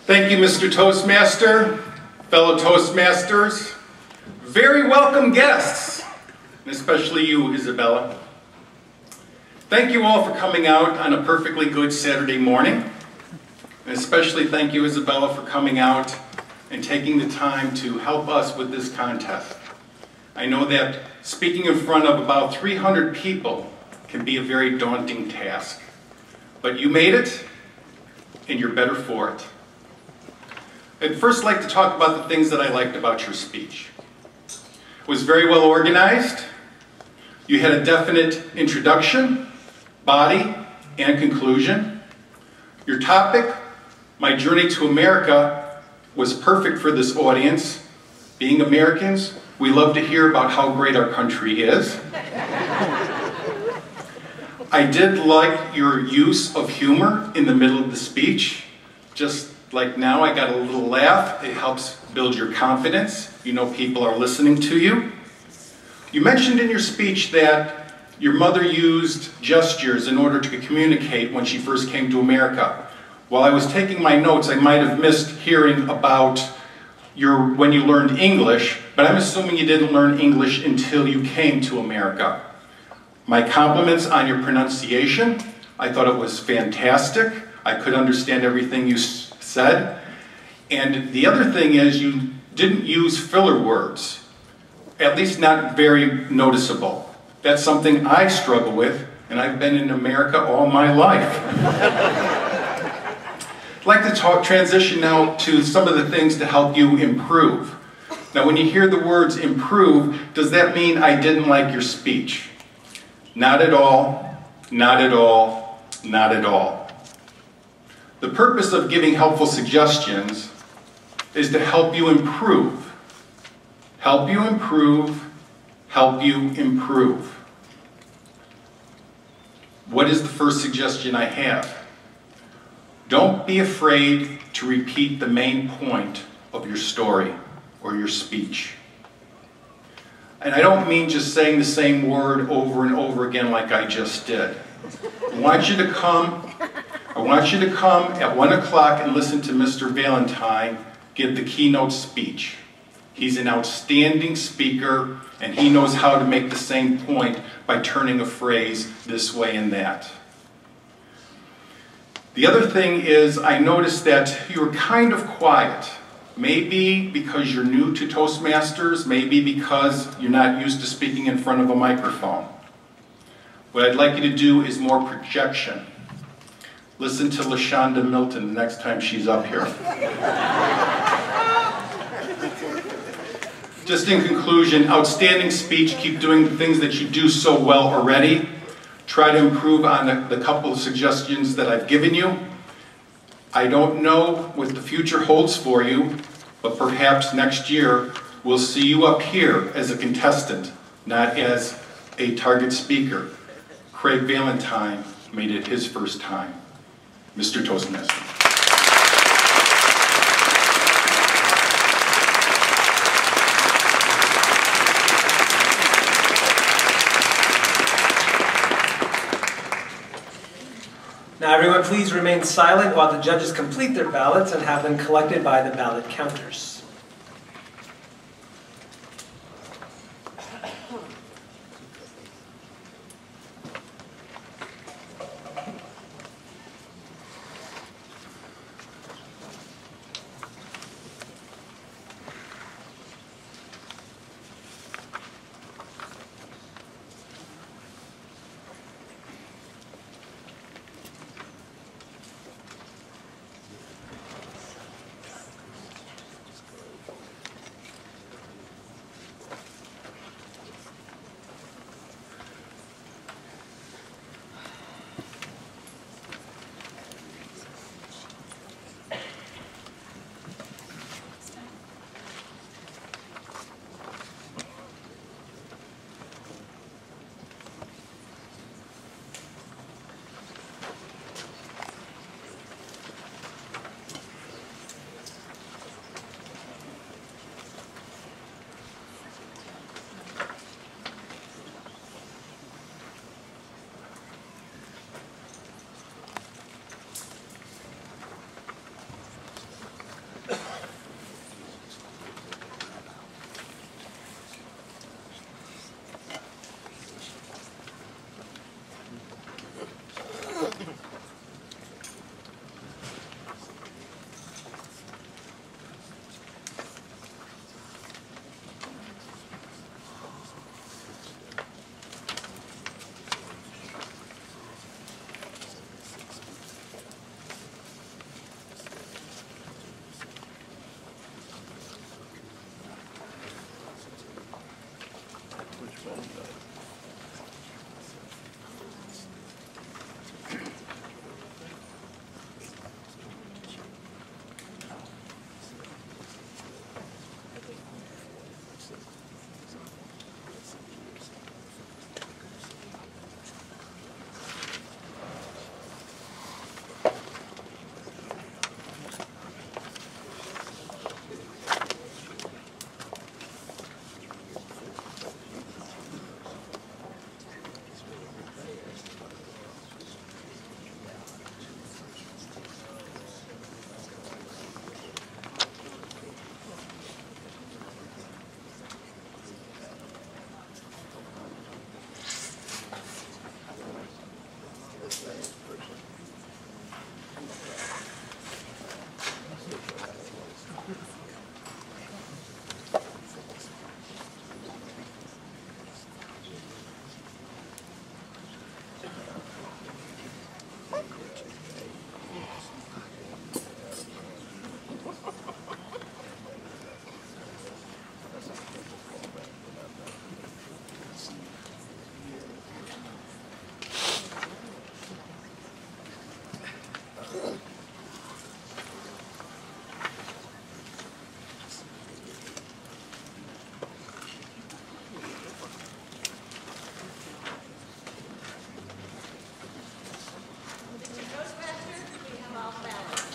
Thank you, Mr. Toastmaster, fellow Toastmasters, very welcome guests, and especially you, Isabella. Thank you all for coming out on a perfectly good Saturday morning, and especially thank you, Isabella, for coming out and taking the time to help us with this contest. I know that speaking in front of about 300 people can be a very daunting task, but you made it, and you're better for it. I'd first like to talk about the things that I liked about your speech. It was very well organized. You had a definite introduction, body, and conclusion. Your topic, my journey to America, was perfect for this audience. Being Americans, we love to hear about how great our country is. I did like your use of humor in the middle of the speech. Just like now I got a little laugh. It helps build your confidence. You know people are listening to you. You mentioned in your speech that your mother used gestures in order to communicate when she first came to America. While I was taking my notes, I might have missed hearing about your, when you learned English, but I'm assuming you didn't learn English until you came to America. My compliments on your pronunciation. I thought it was fantastic. I could understand everything you said. And the other thing is you didn't use filler words, at least not very noticeable. That's something I struggle with, and I've been in America all my life. I'd like to talk, transition now to some of the things to help you improve. Now, when you hear the words improve, does that mean I didn't like your speech? Not at all, not at all, not at all. The purpose of giving helpful suggestions is to help you improve. Help you improve, help you improve. What is the first suggestion I have? Don't be afraid to repeat the main point of your story or your speech. And I don't mean just saying the same word over and over again like I just did. I want you to come, I want you to come at one o'clock and listen to Mr. Valentine give the keynote speech. He's an outstanding speaker and he knows how to make the same point by turning a phrase this way and that. The other thing is I noticed that you're kind of quiet. Maybe because you're new to Toastmasters, maybe because you're not used to speaking in front of a microphone. What I'd like you to do is more projection. Listen to LaShonda Milton the next time she's up here. Just in conclusion, outstanding speech. Keep doing the things that you do so well already. Try to improve on the, the couple of suggestions that I've given you. I don't know what the future holds for you, but perhaps next year we'll see you up here as a contestant, not as a target speaker. Craig Valentine made it his first time. Mr. Toastmaster. Now everyone please remain silent while the judges complete their ballots and have them collected by the ballot counters.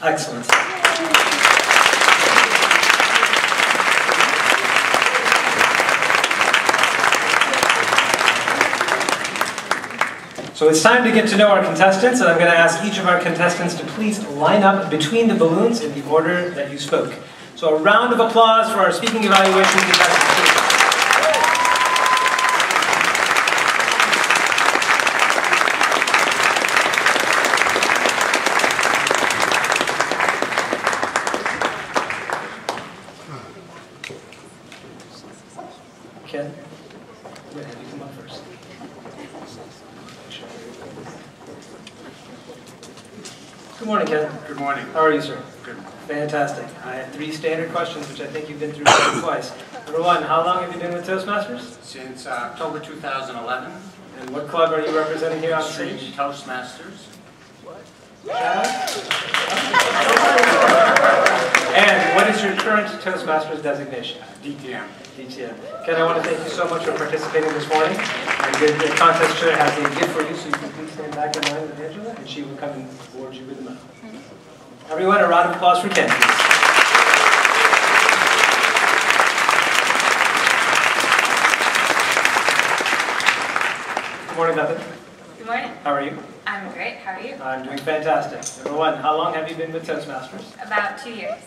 Excellent. So it's time to get to know our contestants, and I'm going to ask each of our contestants to please line up between the balloons in the order that you spoke. So a round of applause for our speaking evaluation contestants. please. Ken, go ahead, you come up first. Good morning, Ken. Good morning. How are you, sir? Good. Fantastic. I have three standard questions, which I think you've been through twice. Number one, how long have you been with Toastmasters? Since uh, October 2011, And what club are you representing here on Street stage? Toastmasters. What? And what is your current Toastmasters designation? DTM. DTM. Ken, I want to thank you so much for participating this morning. And the the contest chair has a gift for you, so you can please stand back in line with Angela, and she will come and award you with the medal. Everyone, a round of applause for Ken, morning, Bethany. Good morning. How are you? I'm great. How are you? I'm doing fantastic. Number one, how long have you been with Toastmasters? About two years.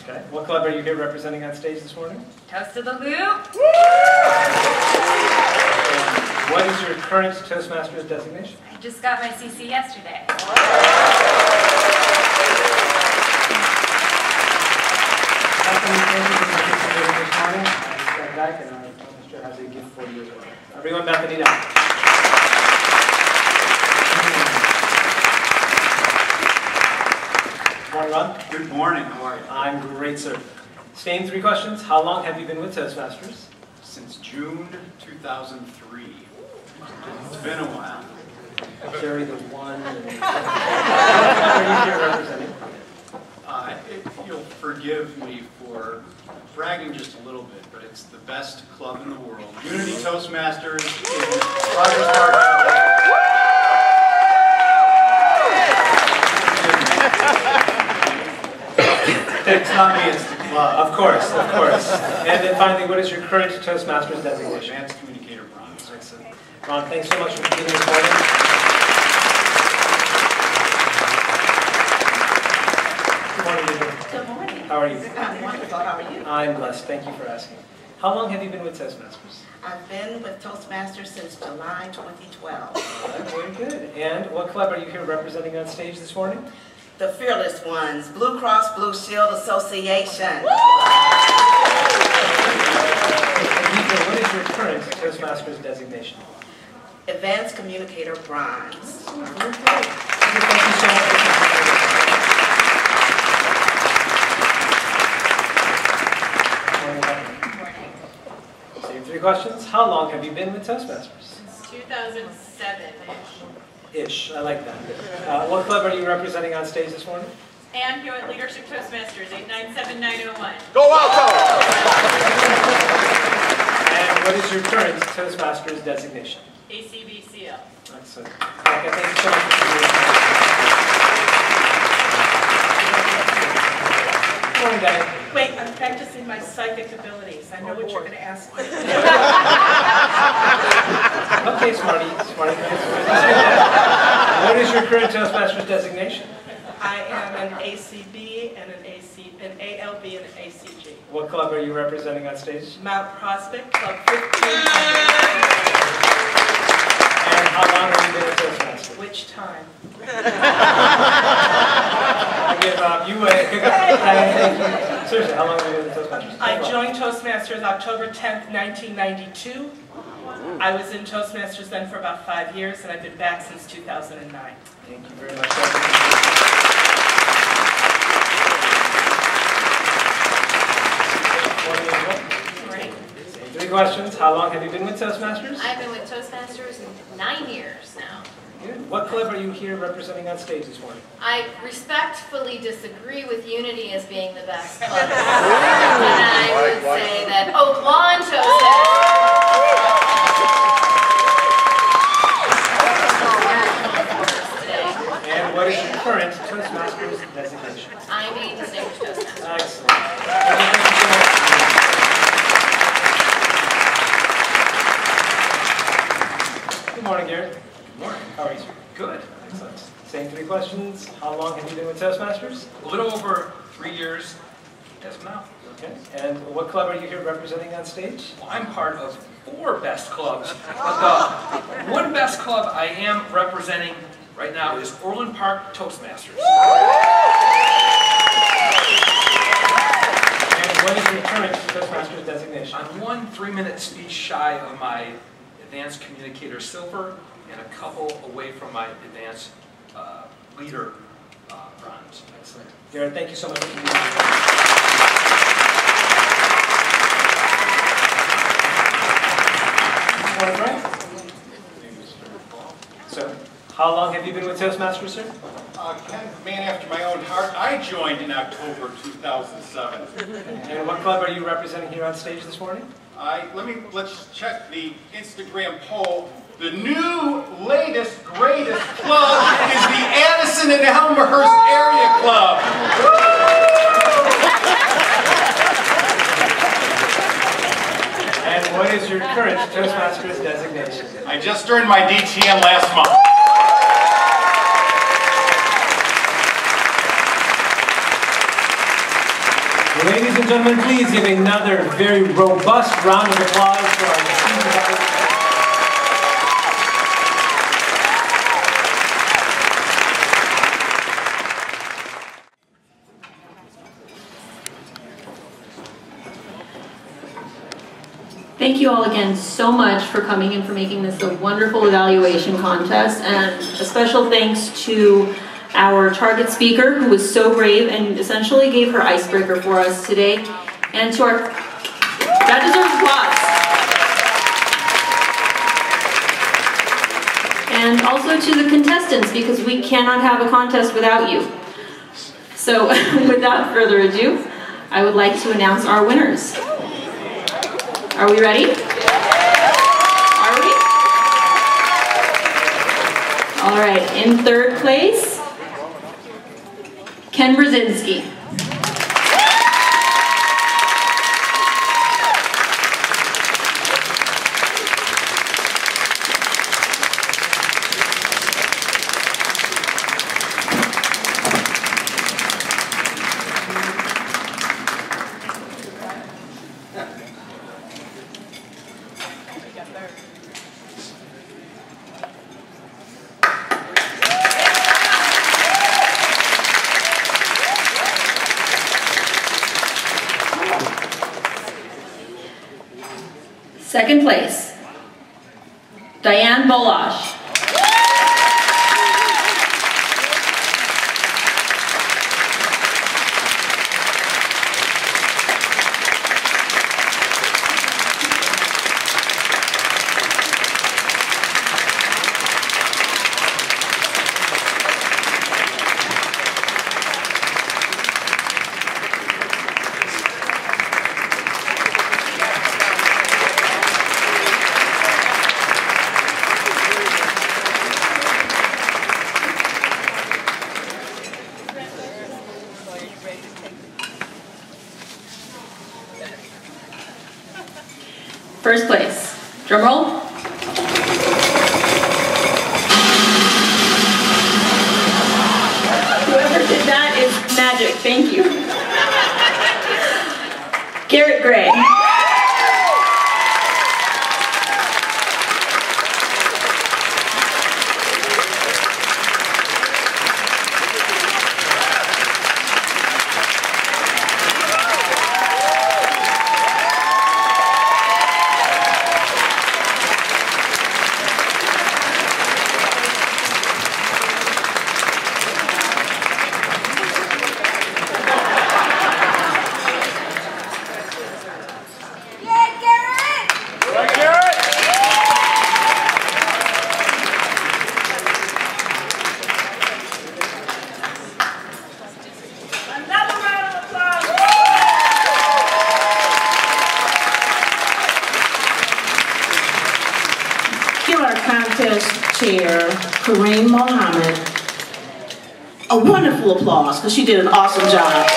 Okay. What club are you here representing on stage this morning? Toast to the loop. What is your current Toastmasters designation? I just got my CC yesterday. Bethany, thank you for participating this morning. I stand back and uh, contest chair has a gift for you as well. Everyone, Bethany down. Morning, Ron. Good morning. How are you? I'm great, sir. Same three questions. How long have you been with Toastmasters? Since June 2003. It's been a while. Jerry, the one. What club are you here representing? Uh, it- You'll forgive me for bragging just a little bit, but it's the best club in the world. Unity Toastmasters in Rogers Park. It's not me, it's the. Of course, of course. And then finally, what is your current Toastmasters designation? Advanced Communicator Bronze. Excellent. Ron, thanks so much for being here this morning. Good morning, Good morning. How are you? I'm wonderful. How are you? I'm blessed. Thank you for asking. How long have you been with Toastmasters? I've been with Toastmasters since July 2012. Very good. And what club are you here representing on stage this morning? The Fearless Ones, Blue Cross Blue Shield Association. And Vivian, what is your current Toastmasters designation? Advanced Communicator Bronze. Good. Thank you so much. Morning, Bethany. Morning. Same three questions. How long have you been with Toastmasters? Since 2007-ish. Ish, I like that. Uh, what club are you representing on stage this morning? Aon Hewitt Leadership Toastmasters, 897901. And what is your current Toastmasters designation? ACBCL. Excellent. Okay, thank you so much for being here. Good morning, Diane. Wait, I'm practicing my psychic abilities. I know what you're going to ask me. Okay, Smarty, Smarty. What is your current Toastmasters designation? I am an ACB and an AC, an ALB and an ACG. What club are you representing on stage? Mount Prospect, Club 15. And how long have you been a Toastmaster? Which time? I give up. You wait. Seriously, how long have you been a Toastmasters? I joined Toastmasters October 10th, 1992. I was in Toastmasters then for about five years, and I've been back since 2009. Thank you very much. Morning, everyone. Morning. Same Three questions. How long have you been with Toastmasters? I've been with Toastmasters nine years now. Good. What club are you here representing on stage this morning? I respectfully disagree with Unity as being the best club. and I would say that Oak Lawn Toastmasters. And what is your current Toastmasters designation? I'm a distinguished Toastmaster. Excellent. Thank you so much. Good morning, Garrett. Good morning. How are you? Good. Excellent. Same three questions. How long have you been with Toastmasters? A little over three years as of now. Okay. And what club are you here representing on stage? Well, I'm part of four best clubs, but the one best club I am representing right now is Orland Park Toastmasters. And what is your current Toastmasters designation? I'm one three-minute speech shy of my advanced communicator silver and a couple away from my advanced uh, leader uh, bronze. Excellent. Garrett, thank you so much for being here. Morning, Brian. So, how long have you been with Toastmasters, sir? Uh, Ken, man after my own heart, I joined in October 2007. And what club are you representing here on stage this morning? I, let me, let's check the Instagram poll. The new, latest, greatest club is the Addison and Elmhurst Area Club. And what is your current Toastmasters designation? I just earned my DTM last month. Ladies and gentlemen, please give another very robust round of applause for our. Thank you all again so much for coming and for making this a wonderful evaluation contest. And a special thanks to our target speaker who was so brave and essentially gave her icebreaker for us today. And to our, that deserves applause. And also to the contestants because we cannot have a contest without you. So without further ado, I would like to announce our winners. Are we ready? Are we? All right, in third place, Ken Brzezinski. Second place, Diane Bolash. First place, drum roll. Whoever did that is magic, thank you. Garrett Gray. Give our contest chair, Kareem Mohammed, a wonderful applause because she did an awesome job.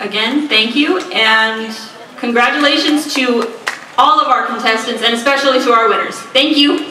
Again, thank you, and congratulations to all of our contestants, and especially to our winners. Thank you.